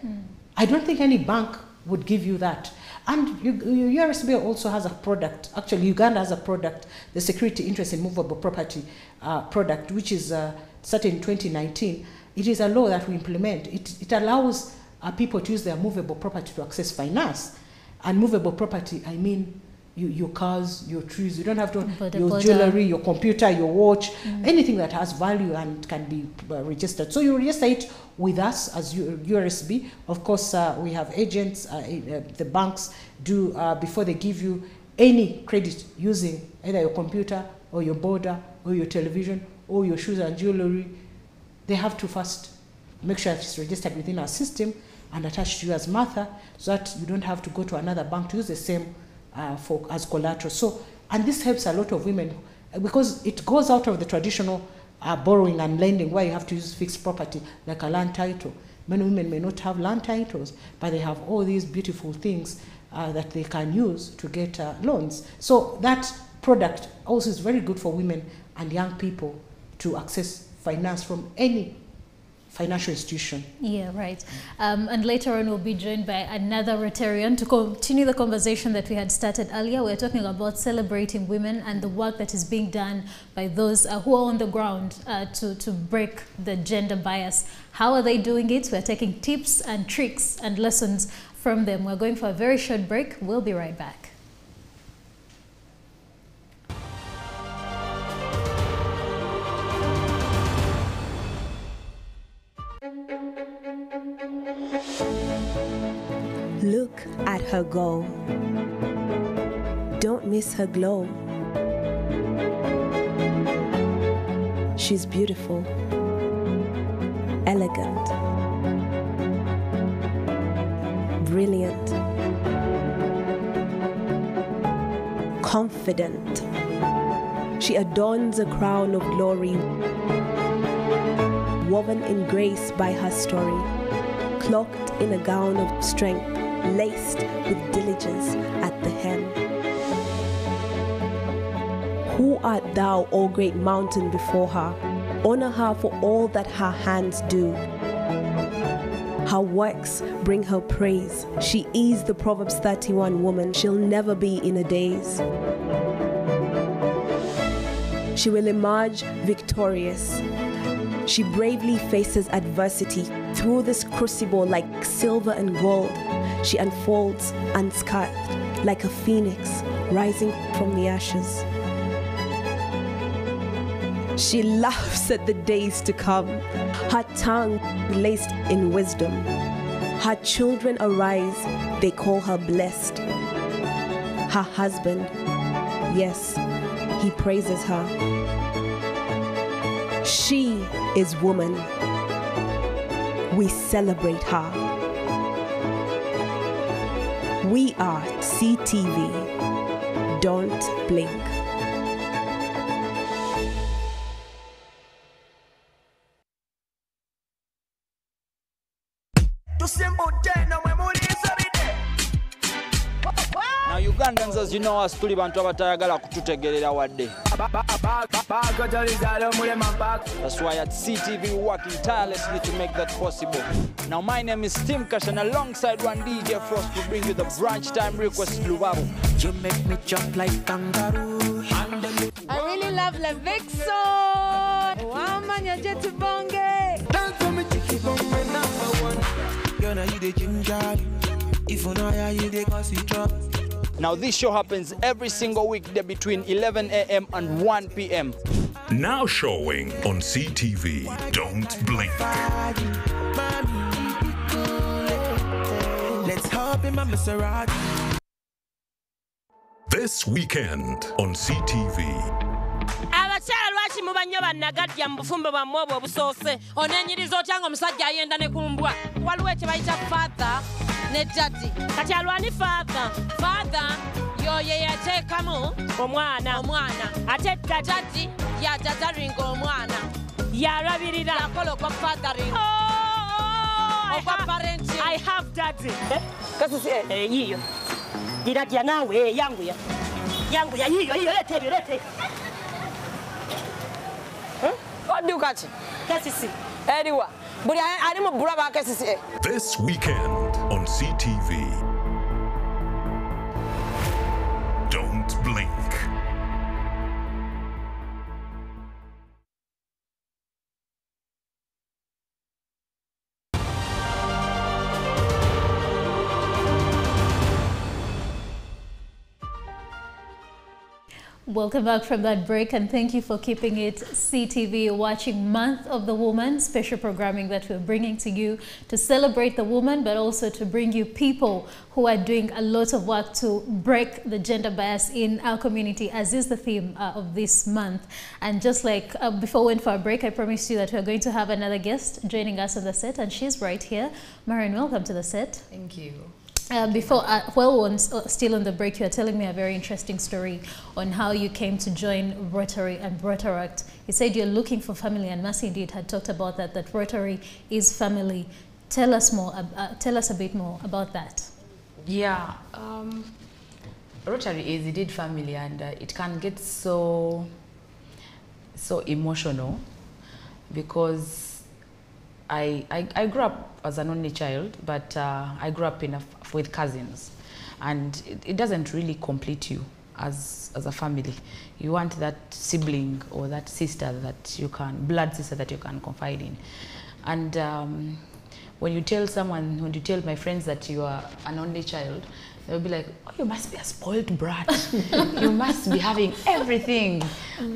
I don't think any bank would give you that. And URSB also has a product. Actually, Uganda has a product, the Security Interest in Movable Property uh, product, which is uh, started in 2019. It is a law that we implement. It, it allows uh, people to use their movable property to access finance. And movable property, I mean, you, your cars, your trees. You don't have to Boda your boda. jewelry, your computer, your watch, anything that has value and can be uh, registered. So you register it with us as URSB. Of course, uh, we have agents. Uh, uh, the banks do before they give you any credit using either your computer or your border or your television or your shoes and jewelry. They have to first make sure it's registered within our system and attached to you as Martha, so that you don't have to go to another bank to use the same uh, for as collateral. So, and this helps a lot of women because it goes out of the traditional uh, borrowing and lending where you have to use fixed property like a land title. Many women may not have land titles, but they have all these beautiful things uh, that they can use to get uh, loans. So that product also is very good for women and young people to access finance from any financial institution. Yeah, right. Um, and later on, we'll be joined by another Rotarian to continue the conversation that we had started earlier. We're talking about celebrating women and the work that is being done by those uh, who are on the ground uh, to, to break the gender bias. How are they doing it? We're taking tips and tricks and lessons from them. We're going for a very short break. We'll be right back. Look at her go. Don't miss her glow. She's beautiful, elegant, brilliant, confident. She adorns a crown of glory, woven in grace by her story, cloaked in a gown of strength, laced with diligence at the hem. Who art thou, O great mountain, before her? Honor her for all that her hands do. Her works bring her praise. She is the Proverbs 31 woman. She'll never be in a daze. She will emerge victorious. She bravely faces adversity through this crucible like silver and gold. She unfolds unscathed like a phoenix rising from the ashes. She laughs at the days to come, her tongue laced in wisdom. Her children arise, they call her blessed. Her husband, yes, he praises her. She is woman. We celebrate her. We are SEE TV. Don't blink. Ugandans as you know us tuli bantu abatayagala kututegerera wadde. That's why at SEE TV we're working tirelessly to make that possible. Now my name is Tim Cash and alongside one DJ Frost we bring you the brunch time request Lubabu. You make me jump like kangaroo. I really love Levixo. Wamanya Jeti Bonge. Dance for me, chicky bum, my number one. You know you the ginger. If you know how you the cause you drop. Now this show happens every single weekday between 11 a.m. and 1 p.m. Now showing on SEE TV. Don't blink. Let's hop in my Maserati. This weekend on SEE TV. Abakyala lwaki muba nnyo bannagadya mu bufumbo bwammwe obwo obusoose? Onenyiriza otya nga omusajja ayenda ne ku mbwa waliwo ekye bayita faatha ne dadi kati alwani faatha faatha yoyo yateekamu omwana. Omwana. Ate dadi yadadaringa omwana. yalabirira. Yakola okwa fathering okwa parenting i have daddy. Kasisi eh, yiyo. Giragya naawe eh, yanguya yanguya yiyo yiyo leta ebyo leta This weekend on CTV. Welcome back from that break and thank you for keeping it SEE TV watching Month of the Woman, special programming that we're bringing to you to celebrate the woman but also to bring you people who are doing a lot of work to break the gender bias in our community as is the theme uh, of this month. And just like uh, before we went for a break, I promised you that we're going to have another guest joining us on the set and she's right here. Marion, welcome to the set. Thank you. Uh, before, uh, well, on, uh, still on the break, you are telling me a very interesting story on how you came to join Rotary and Rotaract. You said you're looking for family, and Mercy indeed had talked about that, that Rotary is family. Tell us more. Uh, tell us a bit more about that. Yeah, um, Rotary is indeed family, and uh, it can get so so emotional because I, I I grew up as an only child, but I grew up in a with cousins, and it, it doesn't really complete you as as a family. You want that sibling or that sister that you can blood sister that you can confide in, and. Um, when you tell someone, when you tell my friends that you are an only child, they'll be like, oh, you must be a spoiled brat. [laughs] you must be having everything.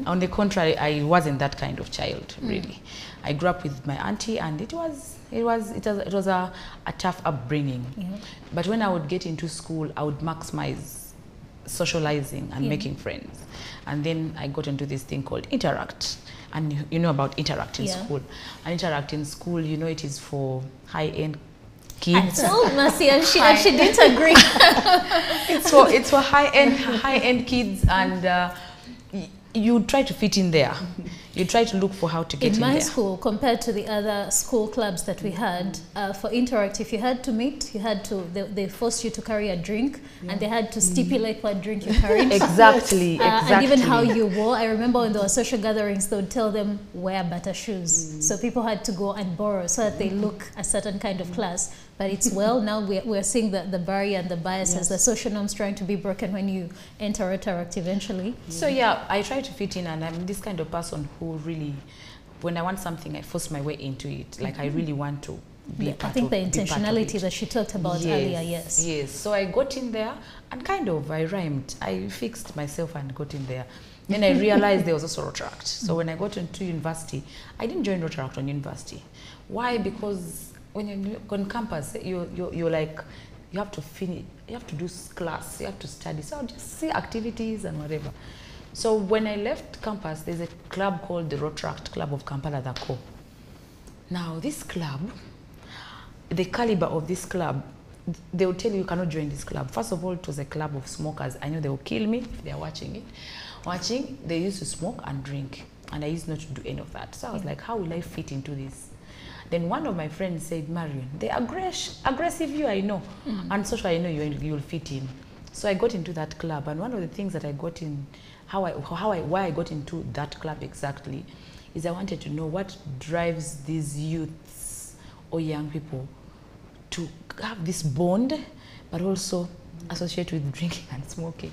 On the contrary, I wasn't that kind of child, really. I grew up with my auntie, and it was it was it was, it was a, a tough upbringing. Yeah. But when I would get into school, I would maximize socializing and Yeah. making friends. And then I got into this thing called Interact. And you- know about Interact in Yeah. school. And Interact in school, you know, it is for high-end kids. I told Mercy and she, and she didn't agree. [laughs] it's for it's for high-end high-end kids, and uh, you try to fit in there. You try to look for how to get in, in my there. school compared to the other school clubs that we had uh, for interact if you had to meet you had to they, they forced you to carry a drink and they had to stipulate what drink you carried. [laughs] Exactly, [laughs] Uh, and even how you wore i remember when there were social gatherings they would tell them wear better shoes. So people had to go and borrow so that they look a certain kind of class but it's well now we're, we're seeing the, the barrier and the biases the social norms trying to be broken when you enter a interact eventually So yeah, I try to fit in, and I'm this kind of person who really, when I want something, I force my way into it. Like I mm-hmm. really want to be I part think of, the be part of intentionality that she talked about earlier yes Yes. So I got in there and kind of I rhymed. I fixed myself and got in there. Then I [laughs] realized there was also Rotaract. So when I got into university, I didn't join Rotaract on university. Why? Because when you're on campus, you you you're like you have to finish, you have to do class, you have to study. So I'll just see activities and whatever. So when I left campus, there's a club called the Rotaract Club of Kampala, Co. Now this club, the caliber of this club, they will tell you you cannot join this club. First of all, it was a club of smokers. I know they will kill me if they are watching it. Watching, they used to smoke and drink, and I used not to do any of that. So I was mm. like, how will I fit into this? Then one of my friends said, Marion, the aggress- aggressive you I know, mm. and social I know you you'll fit in. So I got into that club, and one of the things that I got in, how I, how I, why I got into that club exactly, is I wanted to know what drives these youths or young people to have this bond, but also associate with drinking and smoking.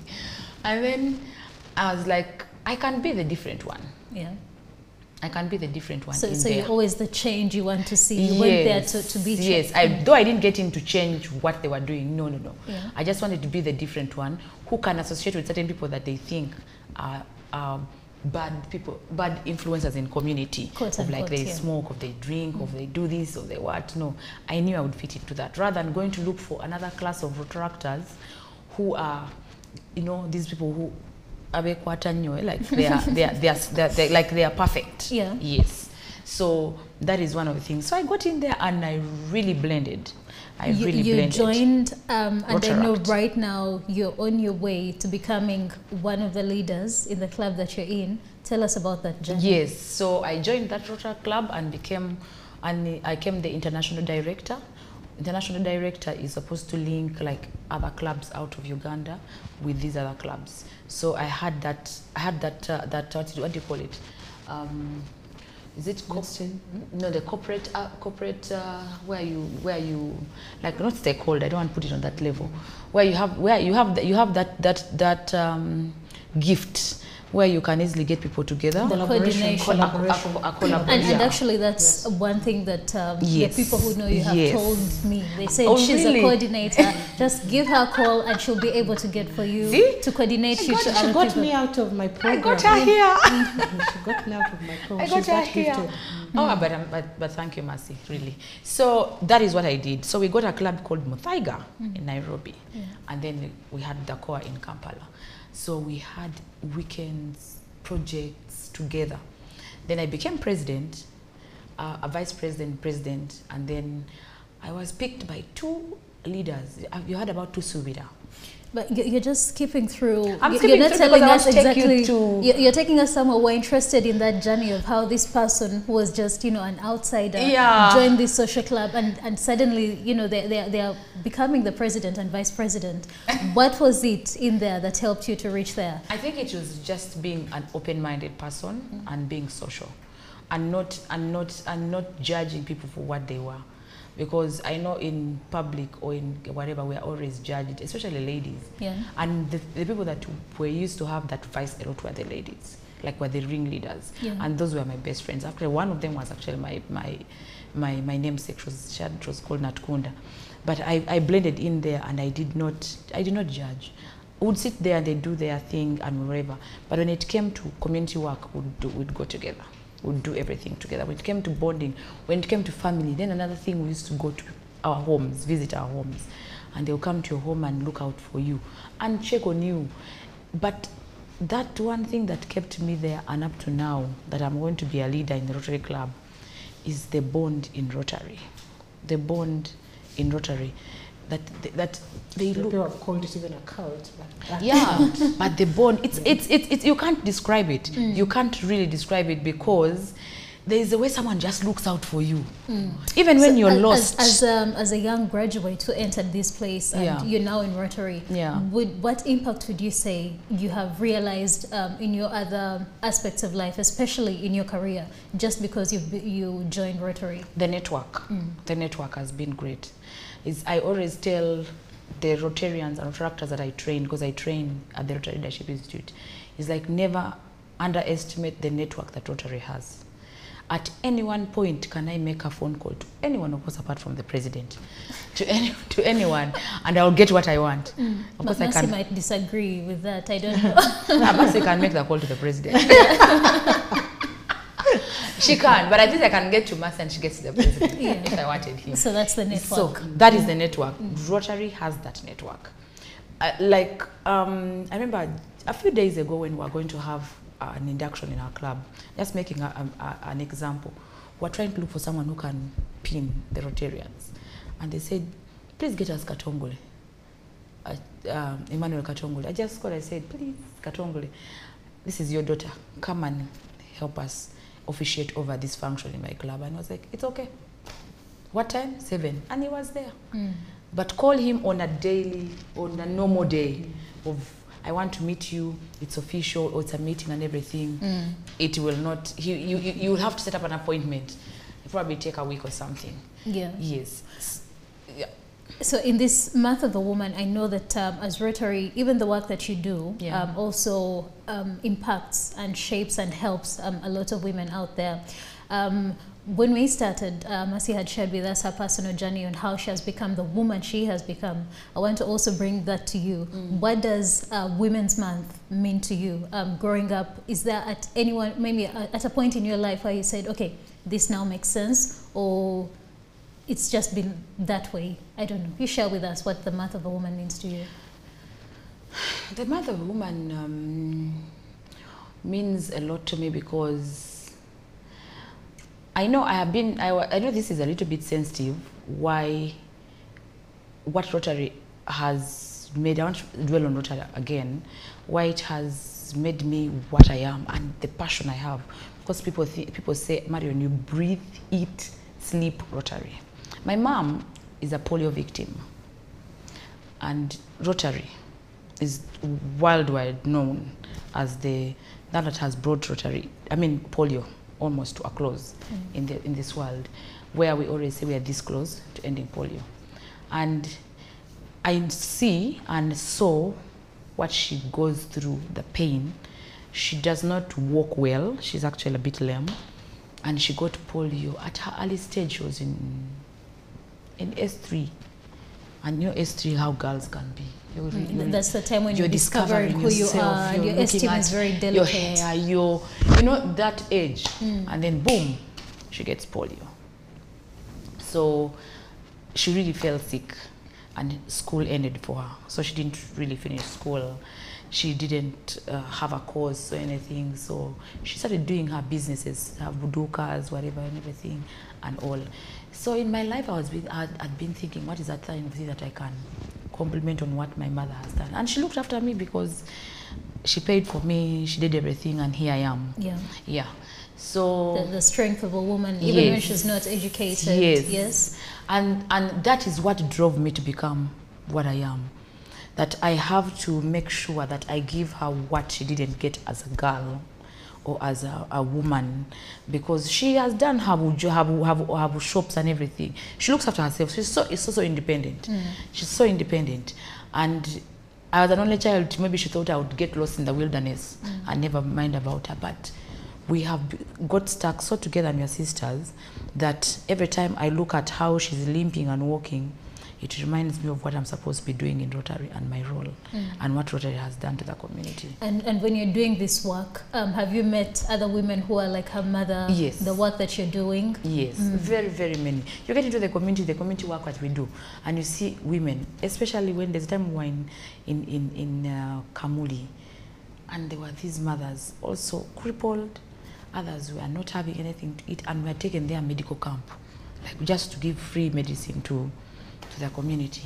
And then I was like, I can be the different one. yeah I can be the different one So, so there. you're always the change you want to see. You went there to, to be yes. I, though I didn't get in to change what they were doing. No, no, no. Yeah. I just wanted to be the different one who can associate with certain people that they think are, bad people, bad influences in community. Quote, of like they yeah. smoke, or they drink, or mm. they do this, or they what. No, I knew I would fit into that. Rather than going to look for another class of Rotaractors who are, you know, these people who abekwata like they are, they are, they are, they are, they like they are perfect. Yeah. Yes. So that is one of the things. So I got in there and I really blended. I you, really you blended. joined, um, and I know right now you're on your way to becoming one of the leaders in the club that you're in. Tell us about that journey. Yes. So I joined that Rotary Club and became, and I became the international director. International director is supposed to link like other clubs out of Uganda with these other clubs. So I had that. I had that. Uh, that what, do you- call it? Um, is it corp- no the corporate uh, corporate uh, where you where you like not stakeholder I don't want to put it on that level where you have where you have the, you have that that that um, gift where you can easily get people together The coordination. Colla- a- a- a collab- And, and actually, that's one thing that um, Yes. the people who know you have Yes. told me. They said Oh, she's really? a coordinator. [laughs] Just give her a call, and she'll be able to get for you See? to coordinate She you got, to she other got people. me out of my program. I program. got her here [laughs] she got me out of my program. I got She's her that here. gifted. Oh, but, um, but but thank you, Mercy. Really. So that is what I did. So we got a club called Muthaiga in Nairobi, and then we had core in Kampala. So we had weekends, projects together. Then I became president, uh, a vice president, president, and then I was picked by two leaders. You heard about Tusubira? But you- you're just skipping through. I'm you- skipping you're not through telling because I us want take you exactly. to- you- You're taking us somewhere. We're interested in that journey of how this person who was just, you know, an outsider, Yeah. joined this social club, and, and suddenly, you know, they, they, they are becoming the president and vice president. [laughs] what was it in there that helped you to reach there? I think it was just being an open-minded person mm-hmm. and being social, and not and not and not judging people for what they were, because I know in public or in whatever we are always judged, especially ladies. Yeah. And the, the people that were used to have that vice a lot were the ladies, like were the ringleaders, Yeah. and those were my best friends. Actually, one of them was actually my my my, my namesake. She was, she was called Natkunda, but I, I blended in there and I did not I did not judge. Would sit there and they do their thing and whatever. But when it came to community work, we'd do, we'd go together. We'd do everything together. When it came to bonding, when it came to family, then another thing we used to go to our homes, visit our homes, and they'll come to your home and look out for you and check on you. But that one thing that kept me there and up to now that I'm going to be a leader in the Rotary Club is the bond in Rotary. The bond in Rotary that that they look People have called it even a cult. But yeah [laughs] but the bond it's, it's it's it's you can't describe it you can't really describe it because there is a way someone just looks out for you even when you're as, lost As, as, um, as a young graduate who entered this place and Yeah. you're now in Rotary, Yeah. would, what impact would you say you have realized um, in your other aspects of life, especially in your career, just because you you joined Rotary? the network the network has been great is i always tell the rotarians and Rotaractors that i train because i train at the rotary leadership institute is like never underestimate the network that rotary has at any one point can i make a phone call to anyone of course apart from the president to any to anyone and i'll get what i want mm. of But course i can might disagree with that. I don't [laughs] know. Abasi can make the call to the president. [laughs] [laughs] she can't, but at least I can get to Mass and she gets to the president [laughs] Yeah. if I wanted him. so that's the So network. that is the network. Rotary has that network. Uh, like um, I remember a few days ago when we were going to have uh, an induction in our club, just making a, a, a- an example, we're trying to look for someone who can pin the Rotarians, and they said, "Please get us Katongole." Uh, um, Emmanuel Katongole. I just called. I said, "Please, Katongole, this is your daughter. Come and help us officiate over this function in my club." And I was like, "It's okay." What time? Seven. And he was there. Mm. But call him on a daily, on a normal day of, I want to meet you, it's official, or it's a meeting and everything. Mm. It will not, he, you, you, you will have to set up an appointment. It probably take a week or something. Yeah. Yes. So in this month of the woman, I know that um, as Rotary, even the work that you do Yeah. um, also um, impacts and shapes and helps um, a lot of women out there. Um, when we started, uh, Mercy had shared with us her personal journey on how she has become the woman she has become. I want to also bring that to you. What does uh, Women's Month mean to you um, growing up? Is there at anyone, maybe at at a point in your life where you said, okay, this now makes sense, or it's just been that way. I don't know. You share with us what the month of a woman means to you. The month of a woman um, means a lot to me because I know I have been, I, I know this is a little bit sensitive, why, what Rotary has made, I want to dwell on Rotary again, why it has made me what I am and the passion I have. Because people, people say, Marion, you breathe, eat, sleep Rotary. My mom is a polio victim and Rotary is worldwide known as the that that has brought Rotary, I mean polio, almost to a close mm. in the in this world, where we always say we are this close to ending polio, and I see and saw what she goes through, the pain. She does not walk well. She's actually a bit lame, and she got polio at her early stage. She was in in S3 and you know S3 how girls can be. You're, you're- that's the time when you're discovering who you yourself, are, and you're your esteem is very Your delicate. hair, your, you know that age, Mm. and then boom, she gets polio. So she really fell sick, and school ended for her. So she didn't really finish school. She didn't uh, have a course or anything. So she started doing her businesses, her budukas, whatever, and everything, and all. So in my life, I was been, I'd, I'd been thinking, what is that kind of thing that I can compliment on what my mother has done. And she looked after me because she paid for me, she did everything, and here I am. Yeah. Yeah. So The, the strength of a woman, even when she's not educated. Yes. Yes. And and that is what drove me to become what I am. That I have to make sure that I give her what she didn't get as a girl or as a, a woman because she has done her, her, her, her shops and everything. She looks after herself. She's so, so, so independent. Mm. She's so independent. And I was an only child. Maybe she thought I would get lost in the wilderness Mm. and never mind about her. But we have got stuck so together and we are sisters that every time I look at how she's limping and walking, it reminds me of what I'm supposed to be doing in Rotary and my role Mm. and what Rotary has done to the community. And, and when you're doing this work, um, have you met other women who are like her mother? Yes. The work that you're doing? Yes, Mm. very, very many. You get into the community, the community work that we do, and you see women, especially when there's a time when in, in, in, in uh, Kamuli, and there were these mothers also crippled, others were not having anything to eat, and we were taken their medical camp, like just to give free medicine to, to the community.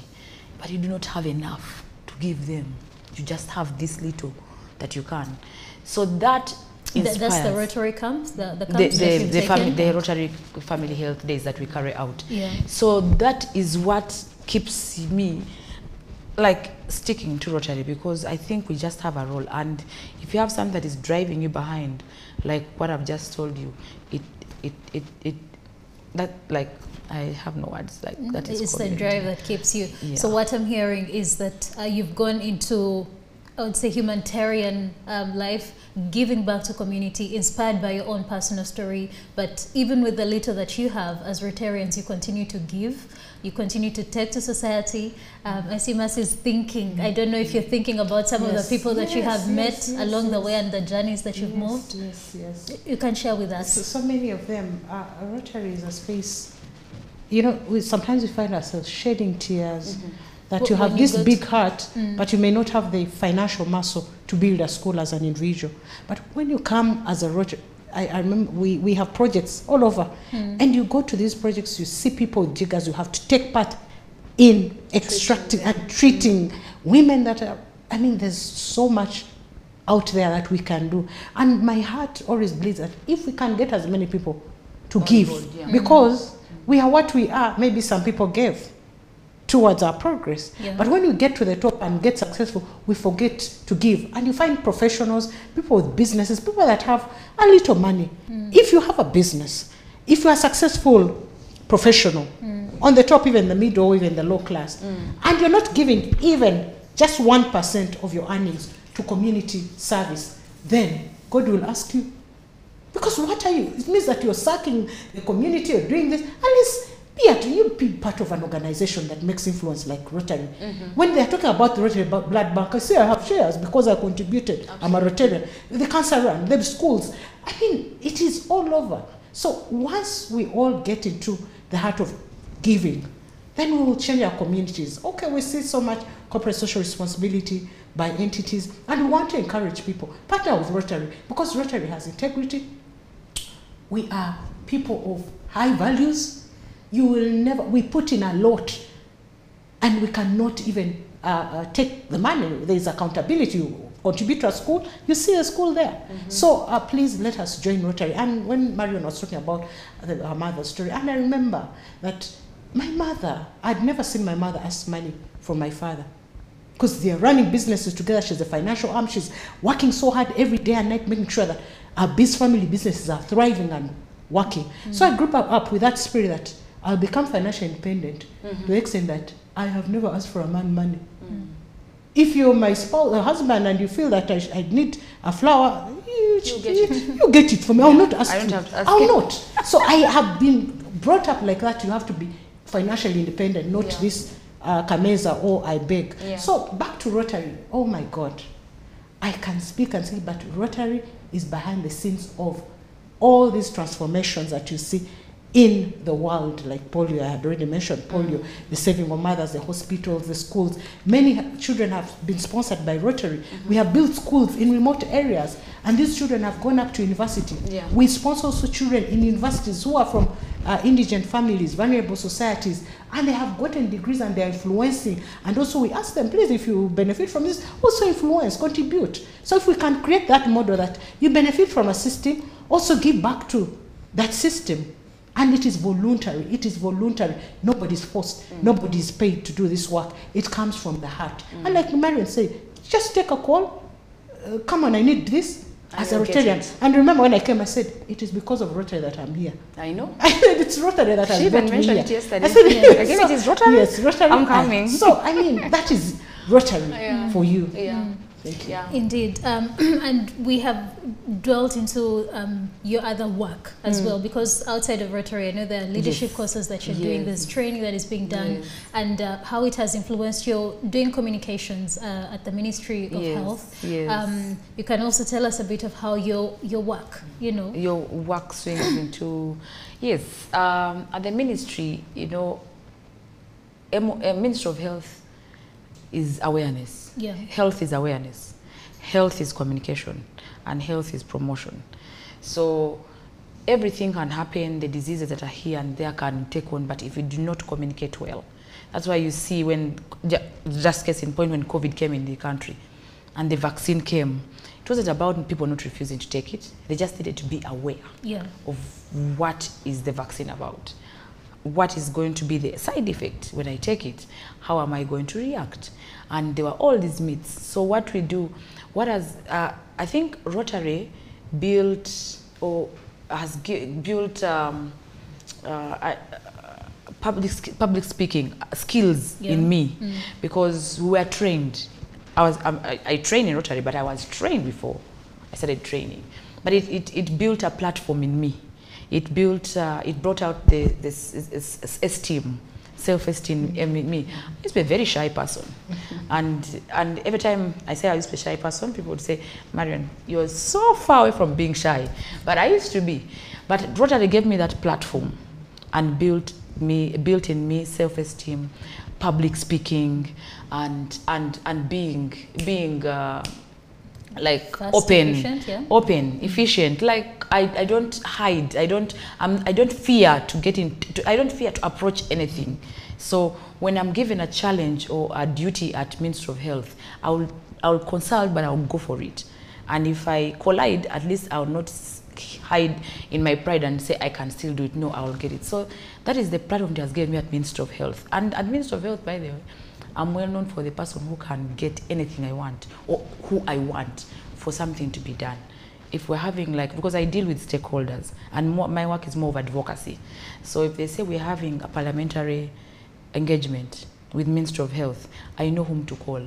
But you do not have enough to give them. You just have this little that you can. So that Th- that's the Rotary camps, the, the the, camps the, you've the, fami- the Rotary Family Health Days that we carry out. Yeah. So that is what keeps me like sticking to Rotary because I think we just have a role. And if you have something that is driving you behind, like what I've just told you, it, it, it, it that like I have no words like that is it's the drive that keeps you. So what I'm hearing is that uh, you've gone into, I would say, humanitarian um, life, giving back to community, inspired by your own personal story. But even with the little that you have, as Rotarians, you continue to give. You continue to take to society. Um, I see Mercy's thinking. I don't know if you're thinking about some of the people that you Yes, have met yes, yes, along the way and the journeys that you've Yes, moved. Yes, yes. You can share with us. So, so many of them, uh, Rotary is a space, you know, we, sometimes we find ourselves shedding tears that Wh- you have when you this go big heart, Mm. but you may not have the financial muscle to build a school as an individual. But when you come as a Rotary, I, I remember we, we have projects all over, Mm. and you go to these projects, you see people with jiggers, you have to take part in extracting and treating women that are, I mean, there's so much out there that we can do. And my heart always bleeds that if we can get as many people to give, board, yeah. because we are what we are, maybe some people gave towards our progress. Yeah. But when we get to the top and get successful, we forget to give. And you find professionals, people with businesses, people that have a little money. Hmm. If you have a business, if you are successful professional, hmm. on the top, even the middle, even the low class, hmm. and you're not giving even just 1% of your earnings to community service, then God will ask you, because what are you? It means that you're sucking the community, you're doing this. At least be at you be part of an organization that makes influence like Rotary. Mm-hmm. When they're talking about the Rotary Blood Bank, I say I have shares because I contributed. I'm a Rotarian. The cancer run, the schools. I mean, it is all over. So once we all get into the heart of giving, then we will change our communities. Okay, we see so much corporate social responsibility by entities, and we want to encourage people partner with Rotary because Rotary has integrity. We are people of high values. You will never. We put in a lot, and we cannot even uh, uh, take the money. There is accountability. You contribute to a school, you see a school there. So uh, please let us join Rotary. And when Marion was talking about the, her mother's story, and I remember that my mother, I'd never seen my mother ask money from my father. Because they're running businesses together. She's a financial arm. She's working so hard every day and night, making sure that our biz family businesses are thriving and working. So I grew up, up with that spirit that I'll become financially independent to the extent that I have never asked for a man money. If you're my spouse, husband, and you feel that I, sh- I need a flower, you, You get it. you get it for me. I'll not ask I don't you. ask I'll you. not. So I have been brought up like that. You have to be financially independent, not Yeah. this uh, kameza or I beg. Yeah. So back to Rotary. Oh my God, I can speak and say, but Rotary is behind the scenes of all these transformations that you see in the world, like polio, I had already mentioned polio, the saving of mothers, the hospitals, the schools. Many children have been sponsored by Rotary. We have built schools in remote areas, and these children have gone up to university. Yeah. We sponsor also children in universities who are from uh, indigent families, vulnerable societies, and they have gotten degrees and they're influencing. And also, we ask them, please, if you benefit from this, also influence, contribute. So, if we can create that model that you benefit from a system, also give back to that system. And it is voluntary. It is voluntary. Nobody's forced. Nobody is paid to do this work. It comes from the heart. And like Marion said, just take a call. Uh, come on, I need this as a Rotarian. And remember when I came, I said, it is because of Rotary that I'm here. I know. [laughs] I said, it's Rotary that has She even brought me here. it yesterday. I said, Yeah. Again, it is [laughs] Rotary? Yes, Rotary. I'm coming. So, I mean, that is Rotary [laughs] Yeah. for you. Yeah. Mm. Thank you. Yeah. Indeed, um, [clears throat] and we have dwelt into um, your other work as Mm. well because outside of Rotary, I know there are leadership Yes. courses that you're doing. Yes. There's training that is being done, Yes. and uh, how it has influenced your doing communications uh, at the Ministry of Yes, Health. yes. Um, you can also tell us a bit of how your your work, you know. your work swings into yes um, at the ministry you know M- uh, ministry of health is awareness. Yeah. health is awareness. Health is communication and health is promotion. So everything can happen the diseases that are here and there can take on but if we do not communicate well that's why you see when just case in point when covid came in the country and the vaccine came it wasn't about people not refusing to take it. They just needed to be aware Yeah. of what is the vaccine about what is going to be the side effect when i take it how am i going to react and there were all these myths so what we do what has uh, i think rotary built or has built um, uh, I- public public speaking uh, skills Yeah. in me Mm. because we were trained I was um, I, I trained in Rotary, but I was trained before I started training. But it, it, it built a platform in me. It built uh, it brought out the this is- is- is esteem, self-esteem in me. I used to be a very shy person, and and every time I say I used to be a shy person, people would say, Marion, you're so far away from being shy. But I used to be. But Rotary gave me that platform and built me built in me self-esteem public speaking and and and being being uh, like Fast, open efficient, yeah. open efficient. Like I, I don't hide. I don't um, i don't fear to get in to, i don't fear to approach anything. So when i'm given a challenge or a duty at ministry of health i will i will consult but i'll go for it. And if i collide at least i'll not hide in my pride and say i can still do it. No i will get it. So that is the platform it has given me at ministry of health. And at ministry of health by the way i'm well known for the person who can get anything i want or who i want for something to be done if we're having like because i deal with stakeholders and more, my work is more of advocacy so if they say we're having a parliamentary engagement with Minister of health i know whom to call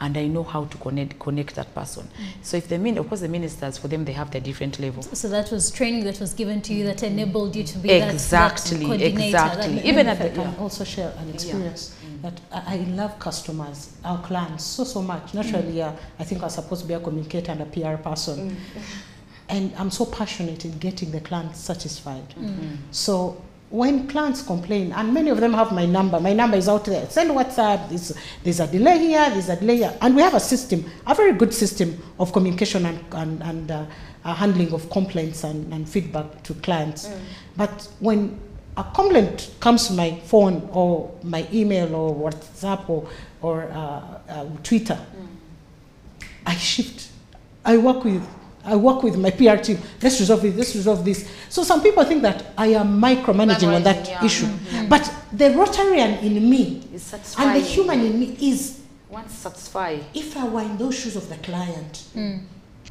and i know how to connect connect that person mm. so if the min of course the ministers for them they have their different levels So that was training that was given to you that enabled you to be Exactly, that, that coordinator. exactly. that- Even at the- can yeah. also share an experience that I, I love customers, our clients so so much. Naturally, uh, I think I'm supposed to be a communicator and a PR person, [laughs] and I'm so passionate in getting the clients satisfied. So when clients complain, and many of them have my number, my number is out there. Send WhatsApp. There's, there's a delay here. There's a delay here, and we have a system, a very good system of communication and and, and uh, uh, handling of complaints and, and feedback to clients. But when a complaint comes to my phone or my email or WhatsApp or, or uh, uh, Twitter, I shift. I work with I work with my PR team. Let's resolve it. Let's resolve this. So some people think that I am micromanaging on that yeah. issue, Mhm. but the Rotarian in me and the human in me is once satisfied if I were in those shoes of the client,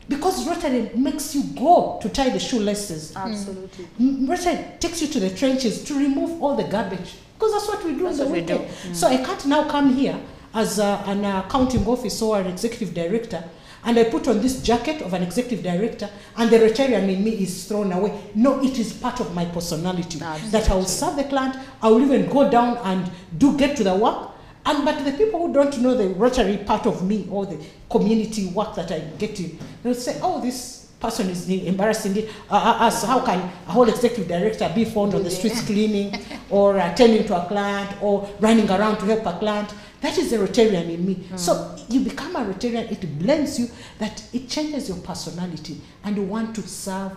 because Rotary makes you go to tie the shoelaces. absolutely Mm, Rotary takes you to the trenches to remove all the garbage because that's what we do That's in the what we weekend. So I can't now come here as a, an accounting officer or an executive director and I put on this jacket of an executive director and the Rotarian in me is thrown away. No, it is part of my personality that I will serve the client. I will even go down and do get to the work. And but the people who don't know the Rotary part of me or the community work that I get to, they'll say, "Oh, this person is embarrassing it, uh, uh, us. How can a whole executive director be found on the streets cleaning [laughs] or attending to a client or running around to help a client? That is the Rotarian in me. So you become a Rotarian, it blends you, that it changes your personality and you want to serve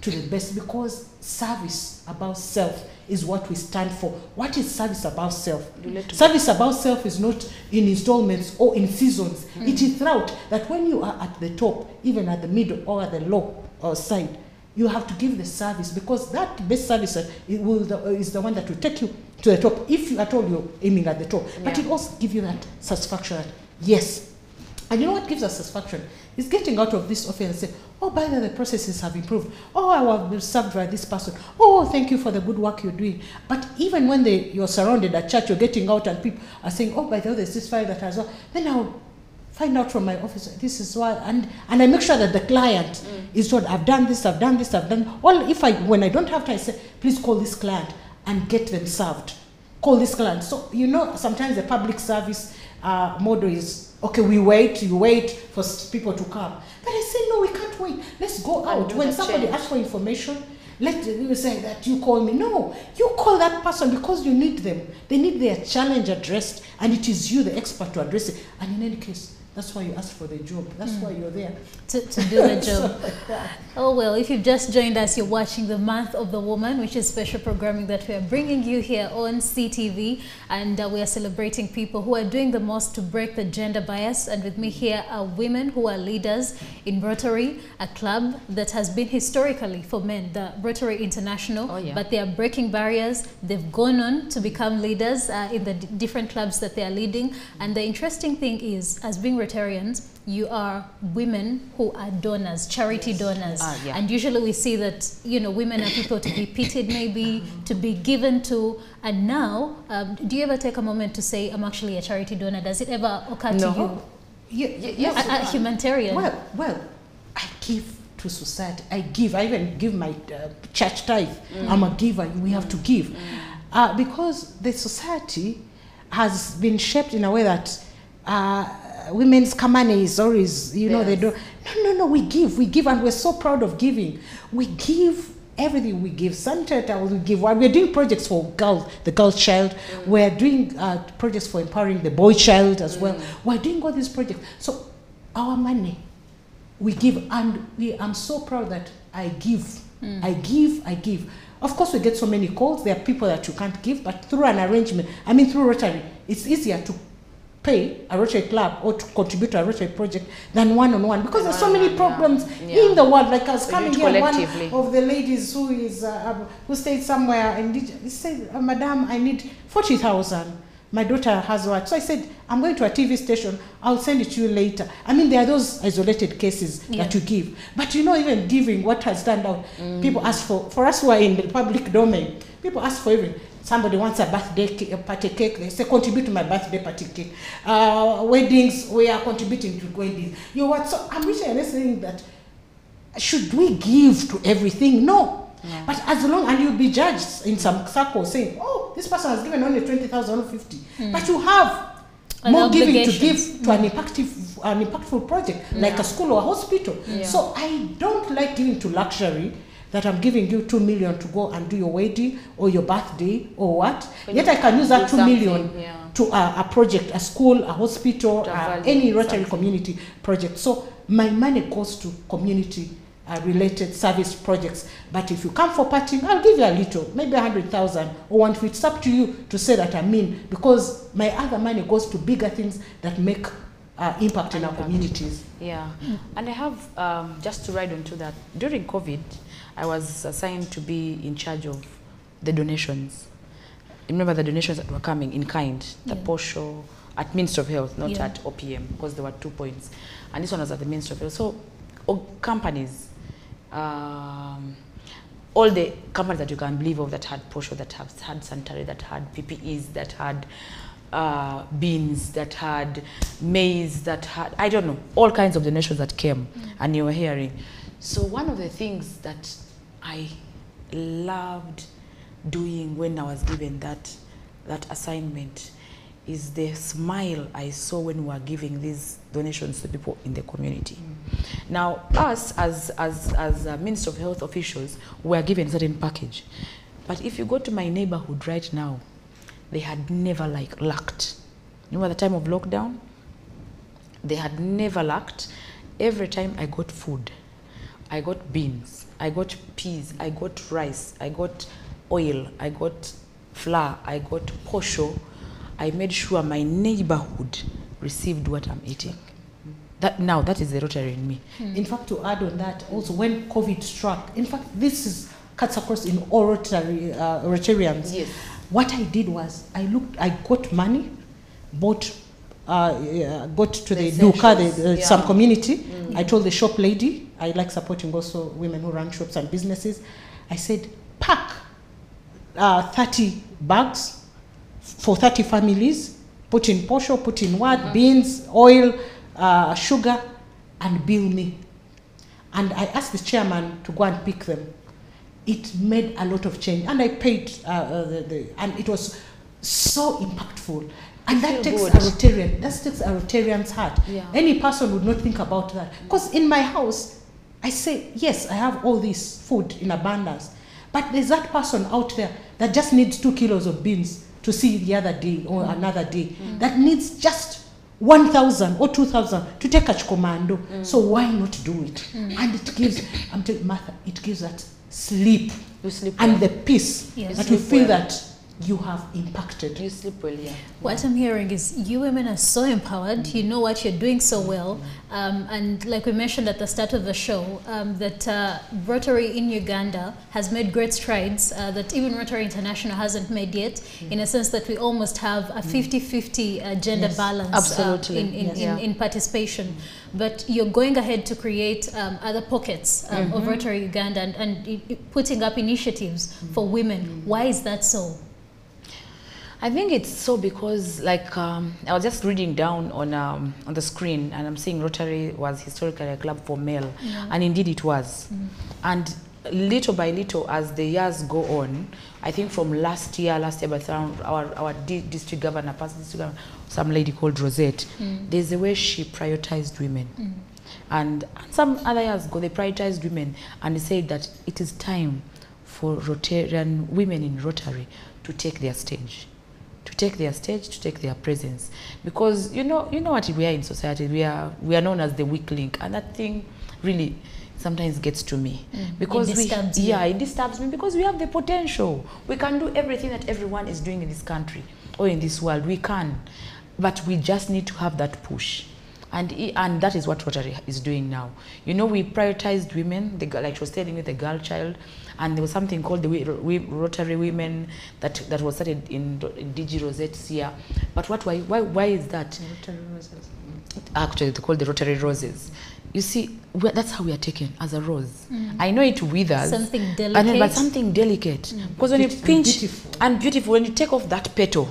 to the best because service about self is what we stand for. What is service about self? Service about self is not in installments or in seasons. It is throughout that when you are at the top, even at the middle or at the low uh, side, you have to give the service because that best service uh, will the, uh, is the one that will take you to the top if you at all you're aiming at the top. But it also gives you that satisfaction that yes, and you know what gives us satisfaction? Is getting out of this office and say, oh, by the way, the processes have improved. Oh, I was served by this person. Oh, thank you for the good work you're doing. But even when they, you're surrounded at church, you're getting out and people are saying, oh, by the way, there's this file that has, then I'll find out from my office, this is why, and, and I make sure that the client is told, I've done this, I've done this, I've done, well, if I, when I don't have time, I say, please call this client and get them served. Call this client. So, you know, sometimes the public service uh, model is, okay, we wait, you wait for people to come. But I say, no, we can't wait. Let's go out. When somebody change. asks for information, let you say that you call me. No, you call that person because you need them. They need their challenge addressed, and it is you, the expert, to address it. And in any case, that's why you asked for the job. That's why you're there. to, to do the [laughs] job. Oh well, if you've just joined us, you're watching the Month of the Woman, which is special programming that we are bringing you here on SEE TV, and uh, we are celebrating people who are doing the most to break the gender bias. And with me here are women who are leaders in Rotary, a club that has been historically for men, the Rotary International, Oh, yeah. but they are breaking barriers. They've gone on to become leaders uh, in the d- different clubs that they are leading. And the interesting thing is, as being Rotarians, you are women who are donors, charity donors. Ah, yeah. And usually we see that, you know, women are people to be pitied maybe, to be given to. And now, um, do you ever take a moment to say, I'm actually a charity donor? Does it ever occur to you? Yeah, yes, A, a humanitarian. Well, well, I give to society. I give. I even give my uh, church tithe. I'm a giver. We have to give, uh, because the society has been shaped in a way that uh, women's kamane is always, you know, they don't. No, no, no. We give. We give, and we're so proud of giving. We give. Everything we give, towels we give. While We're doing projects for girls, the girl child. Mm. We're doing uh, projects for empowering the boy child as well. Mm. We're doing all these projects. So our money we give and we i'm so proud that i give mm. i give i give of course we get so many calls there are people that you can't give but through an arrangement i mean through rotary it's easier to pay a rotary club or to contribute to a rotary project than one on one. Because there's so many problems Yeah. in the world. Like i was We coming here one of the ladies who is uh, um, who stayed somewhere and did, said uh, madam i need 40000 my daughter has what? So i said i'm going to a tv station. I'll send it to you later. I mean there are those isolated cases Yeah. that you give. But you know even giving what has turned out people ask for for us who are in the public domain people ask for even somebody wants a birthday ca- a party cake they say contribute to my birthday party cake. Uh, weddings we are contributing to weddings. You know what? So i'm really saying that should we give to everything? No. But as long and you'll be judged in some circles saying, oh, this person has given only 20,000 or 50. But you have An more giving to give to an impactful, an impactful project like a school or a hospital. So I don't like giving to luxury that I'm giving you 2 million to go and do your wedding or your birthday or what. Yet I can use that 2 million yeah. to a, a project, a school, a hospital, uh, any Rotary community project. So my money goes to community uh, related service projects. But if you come for partying, I'll give you a little, maybe a hundred thousand or one. It's up to you to say that I mean, because my other money goes to bigger things that make uh, impact in our communities. Yeah, and I have um, just to ride onto that. During COVID, I was assigned to be in charge of the donations. Remember the donations that were coming in kind, the Yeah. posho at Ministry of Health, not Yeah. at OPM, because there were two points, and this one was at the Ministry of Health. So, companies, um, all the companies that you can believe of that had posho, that have had sanitary, that had PPEs, that had uh, beans, that had maize, that had, I don't know, all kinds of donations that came and you were hearing. So one of the things that I loved doing when I was given that, that assignment is the smile I saw when we were giving these donations to people in the community. Now, us as, as, as uh, Minister of Health officials, we are given certain package. But if you go to my neighborhood right now, they had never like lacked. You know, at the time of lockdown, they had never lacked. Every time I got food, I got beans, I got peas, I got rice, I got oil, I got flour, I got posho. I made sure my neighborhood received what I'm eating. That now that is the Rotary in me. In fact, to add on that, also when COVID struck, in fact, this is cuts across in all Rotary, uh, Rotarians. Yes. What I did was I looked, I got money, bought, uh, got to the, The Duka, the, the yeah. some community. I told the shop lady, I like supporting also women who run shops and businesses. I said, pack uh, 30 bags for 30 families, put in posho, put in what, beans, oil, uh, sugar, and bill me. And I asked the chairman to go and pick them. It made a lot of change, and I paid, uh, uh, the, the, and it was so impactful. And that takes good. a Rotarian, that takes a Rotarian's heart. Yeah. Any person would not think about that. Because in my house, I say, yes, I have all this food in abundance. But there's that person out there that just needs two kilos of beans to see the other day or mm. another day, mm. that needs just 1,000 or 2,000 to take a commando. Mm. So why not do it? And it gives, I'm telling Martha, it gives that sleep You sleep and well. the peace Yes. that you Sleep feel well. that you have impacted. You sleep well, yeah. What I'm hearing is you women are so empowered. You know what you're doing so well, um, and like we mentioned at the start of the show, um, that uh, Rotary in Uganda has made great strides uh, that even Rotary International hasn't made yet. In a sense that we almost have a 50-50 uh, gender Yes. balance Absolutely. uh, in, in, Yes. in, Yeah. in participation. But you're going ahead to create um, other pockets um, of Rotary Uganda and, and i- i- putting up initiatives for women. Why is that so? I think it's so because, like, um, I was just reading down on um, on the screen, and I'm seeing Rotary was historically a club for male, and indeed it was. And little by little, as the years go on, I think from last year, last year, time our our di- district governor, past district governor, some lady called Rosette, there's a way she prioritized women. And some other years ago, they prioritized women and they said that it is time for Rotarian women in Rotary to take their stage, to take their stage, to take their presence, because you know, you know what we are in society. We are we are known as the weak link, and that thing really sometimes gets to me mm. because we you. yeah it disturbs me because we have the potential. We can do everything that everyone is doing in this country or in this world. We can, but we just need to have that push. And, and that is what Rotary is doing now. You know, we prioritized women, the, girl- like she was telling you, the girl child, and there was something called the Rotary Women that, that was started in, in DG Rosette's year. But what, why, why, why is that? Rotary Roses. Actually, they call the Rotary Roses. You see, that's how we are taken as a rose. Mm. I know it withers. Something and then- delicate. but something delicate. Mm. Because when you pinch and beautiful, when you take off that petal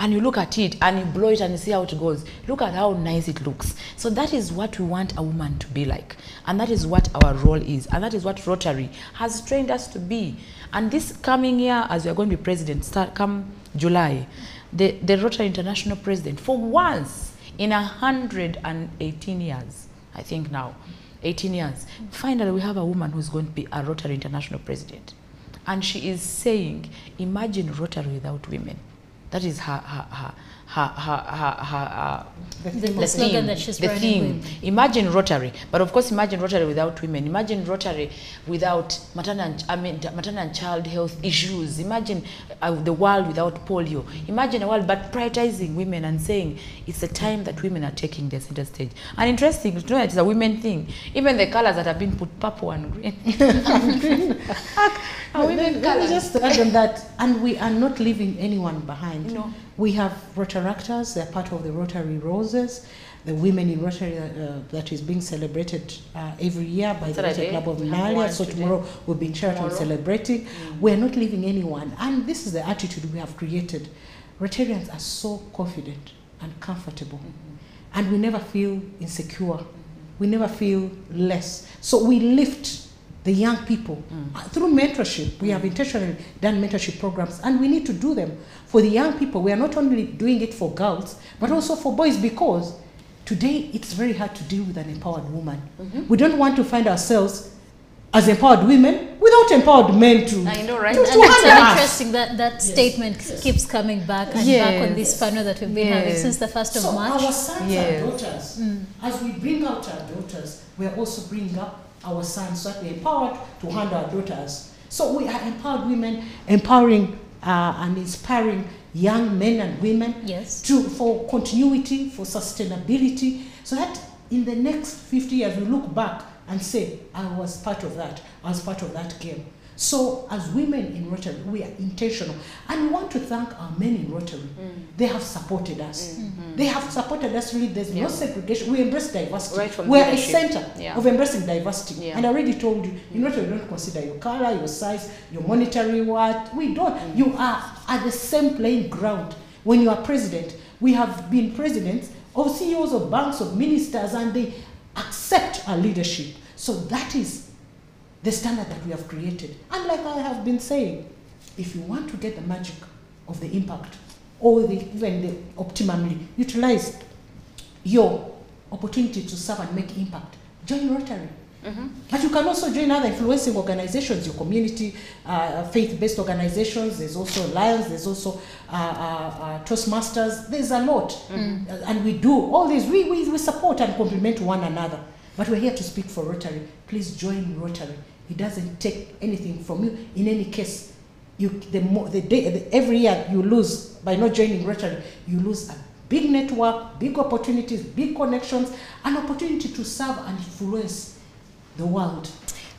and you look at it and you blow it and you see how it goes, look at how nice it looks. So that is what we want a woman to be like. And that is what our role is. And that is what Rotary has trained us to be. And this coming year, as we are going to be president, start come July, the, the Rotary International president, for once in 118 years, I think now, 18 years, finally we have a woman who's going to be a Rotary International president. And she is saying, imagine Rotary without women. That is her, her, her, her, her, her, her, uh, The, the slogan that she's the theme. with. Imagine Rotary, but of course, imagine Rotary without women. Imagine Rotary without maternal, and- I mean, maternal and child health issues. Imagine uh, the world without polio. Imagine a world, but prioritizing women and saying it's the time that women are taking their center stage. And interesting you know it's a women thing. Even the colors that have been put purple and green. No, [laughs] women let- let me just add on that, and we are not leaving anyone behind. No. We have Rotaractors, they're part of the Rotary Roses, the women in Rotary uh, that is being celebrated uh, every year by the Rotary Club of Minalia. So tomorrow we'll be in Sheraton celebrating. We're not leaving anyone. And this is the attitude we have created. Rotarians are so confident and comfortable, and we never feel insecure. We never feel less. So we lift the young people mm. uh, through mentorship. We have mm. intentionally done mentorship programs, and we need to do them for the young people. We are not only doing it for girls, but also for boys because today it's very hard to deal with an empowered woman. Mm-hmm. We don't want to find ourselves as empowered women without empowered men to, I know, right? to, And it's so us. interesting that that statement keeps coming back and back on this panel that we've been having since the 1st of So March. our sons Yes. and daughters, mm. as we bring out our daughters, we are also bringing up our sons so that we're empowered to handle our daughters. So we are empowered women, empowering uh, and inspiring young men and women Yes. to for continuity, for sustainability, so that in the next 50 years we look back and say, I was part of that, I was part of that game. So as women in Rotary, we are intentional. And we want to thank our men in Rotary. Mm. They have supported us. Mm. Mm-hmm. Mm-hmm. They have supported us really. There's no segregation. We embrace diversity. Right from we are a center Yeah. of embracing diversity. Yeah. And I already told you, in mm. Rotary, we don't consider your color, your size, your monetary worth. We don't. You are at the same playing ground. When you are president, we have been presidents of CEOs of banks, of ministers, and they accept our leadership. So that is the standard that we have created. And like I have been saying, if you want to get the magic of the impact, or the, even the optimally utilize your opportunity to serve and make impact, join Rotary. But you can also join other influencing organizations, your community, uh, faith-based organizations. There's also Lions. There's also uh, uh, uh, Toastmasters. There's a lot, Uh, and we do all these. We, we we support and complement one another. But we're here to speak for Rotary. Please join Rotary. It doesn't take anything from you. In any case, you the more the day the, every year you lose by not joining Rotary, you lose a big network, big opportunities, big connections, an opportunity to serve and influence the world.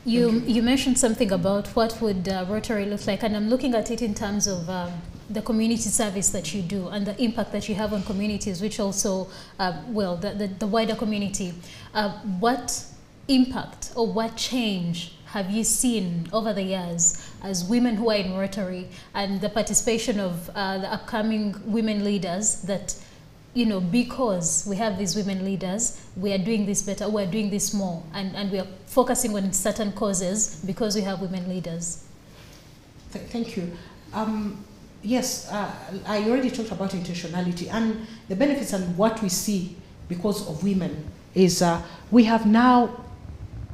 You, you mentioned something about what would uh, Rotary look like, and I'm looking at it in terms of um, the community service that you do and the impact that you have on communities, which also, uh, well, the, the, the wider community. Uh, what impact or what change have you seen over the years as women who are in Rotary and the participation of uh, the upcoming women leaders that you know, because we have these women leaders, we are doing this better, we are doing this more, and, and we are focusing on certain causes because we have women leaders. Th- thank you. Um, yes, uh, I already talked about intentionality and the benefits and what we see because of women is uh, we have now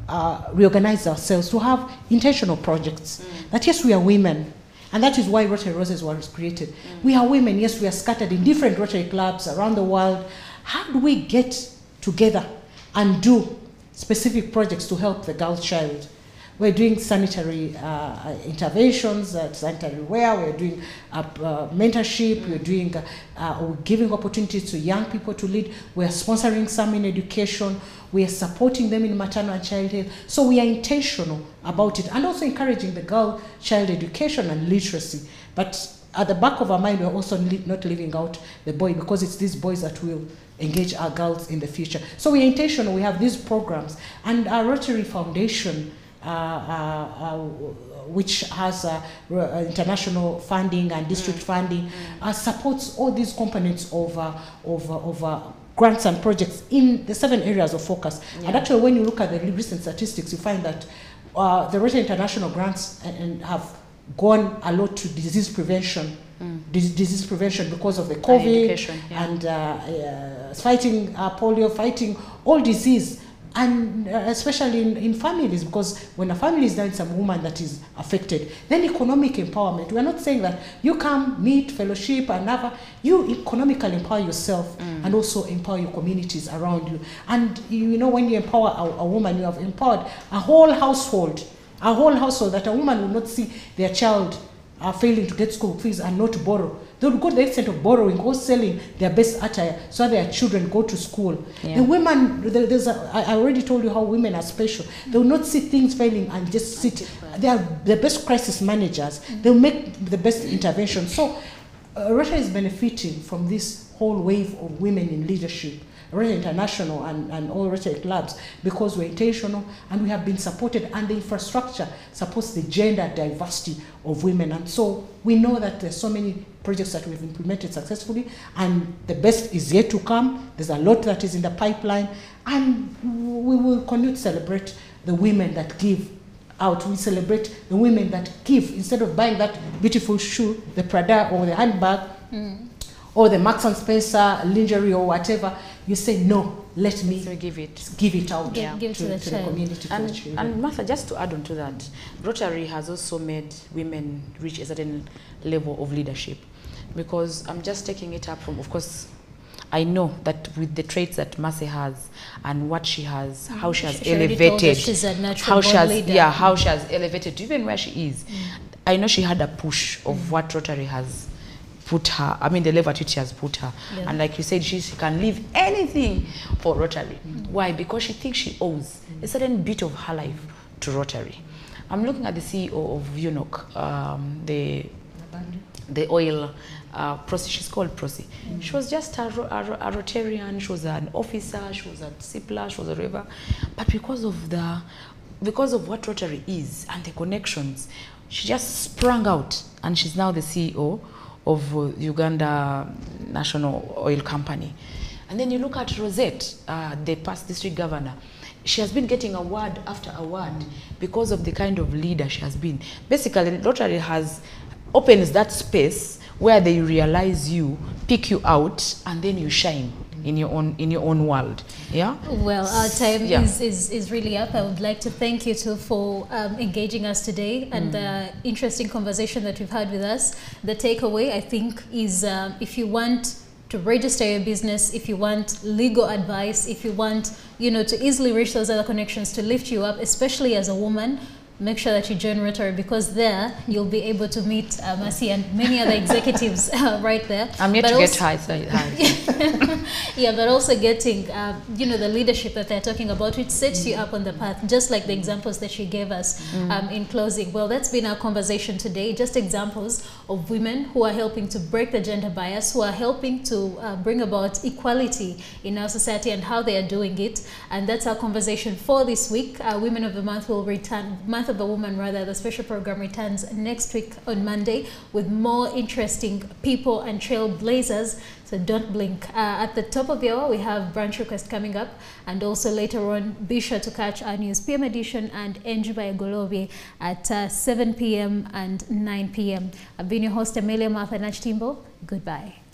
uh, reorganized ourselves to have intentional projects. That yes, we are women. And that is why Rotary Roses was created. We are women, yes, we are scattered in different Rotary clubs around the world. How do we get together and do specific projects to help the girl child? We're doing sanitary uh, interventions, uh, sanitary wear, we're doing uh, mentorship, we're doing uh, we're giving opportunities to young people to lead, we're sponsoring some in education, we are supporting them in maternal and child health. So we are intentional about it and also encouraging the girl child education and literacy. But at the back of our mind, we're also not leaving out the boy because it's these boys that will engage our girls in the future. So we are intentional, we have these programs. And our Rotary Foundation, which has uh, uh, international funding and district funding, uh, supports all these components of, uh, of, uh, of uh, grants and projects in the seven areas of focus. And actually, when you look at the recent statistics, you find that uh, the Rotary International grants and, have gone a lot to disease prevention, dis- disease prevention because of the COVID yeah. and uh, uh, fighting uh, polio, fighting all disease, and uh, especially in, in families because when a family is down, some woman that is affected. Then economic empowerment. We are not saying that you come meet fellowship and other. You economically empower yourself and also empower your communities around you. And you know when you empower a, a woman, you have empowered a whole household a whole household that a woman will not see their child uh, failing to get school fees and not borrow. They will go to the extent of borrowing or selling their best attire so their children go to school. The women, there- there's a, I already told you how women are special. They will not see things failing and just sit. They are the best crisis managers. They will make the best intervention. So uh, Russia is benefiting from this whole wave of women in leadership. Rotary International and, and all Rotary clubs because we're intentional and we have been supported and the infrastructure supports the gender diversity of women. And so we know that there's so many projects that we've implemented successfully and the best is yet to come. There's a lot that is in the pipeline and we will continue to celebrate the women that give out. We celebrate the women that give instead of buying that beautiful shoe, the Prada or the handbag, mm. or the Marks and Spencer lingerie or whatever. You say no. Let me So give it. give it out Give- give to the child. community, to the And, children. and Martha, just to add on to that, Rotary has also made women reach a certain level of leadership. Because I'm just taking it up from, of course, I know that with the traits that Mercy has and what she has, mm. how she has She already told us elevated, she's a natural how she has, leader. yeah, how she has elevated even where she is. Mm. I know she had a push of mm. what Rotary has put her, I mean, the level at which she has put her. Yeah. And like you said, she, she can leave anything for Rotary. Why? Because she thinks she owes a certain bit of her life to Rotary. I'm looking at the CEO of UNOC, um, the, the oil, uh, Prosi, she's called Prosi. She was just a, a, a Rotarian, she was an officer, she was at CIPLA, she was a river. But because of the, because of what Rotary is and the connections, she just sprang out and she's now the CEO of Uganda National Oil Company. And then you look at Rosette, uh, the past district governor. She has been getting award after award because of the kind of leader she has been. Basically, Rotary has opens that space where they realize you, pick you out, and then you shine in your own in your own world. Yeah. Well, our time Yeah. is, is, is really up. I would like to thank you too for um, engaging us today and the interesting conversation that we've had with us. The takeaway, I think, is um, if you want to register your business, if you want legal advice, if you want, you know, to easily reach those other connections to lift you up, especially as a woman, make sure that you join Rotary because there you'll be able to meet uh, Mercy and many other [laughs] executives uh, right there. I'm yet But to also- get high. So high. [laughs] yeah, but also getting, uh, you know, the leadership that they're talking about, which sets you up on the path, just like the examples that she gave us um, in closing. Well, that's been our conversation today. Just examples of women who are helping to break the gender bias, who are helping to uh, bring about equality in our society and how they are doing it. And that's our conversation for this week. Uh, Women of the Month will return, Month of the Woman rather, the special program returns next week on Monday with more interesting people and trailblazers. So don't blink. Uh, at the top of the hour, we have branch request coming up, and also later on, be sure to catch our news PM edition and Enjoy by Golobi at uh, 7 p.m. and 9 p.m. I've been your host, Amelia Martha Nakitimbo. Goodbye.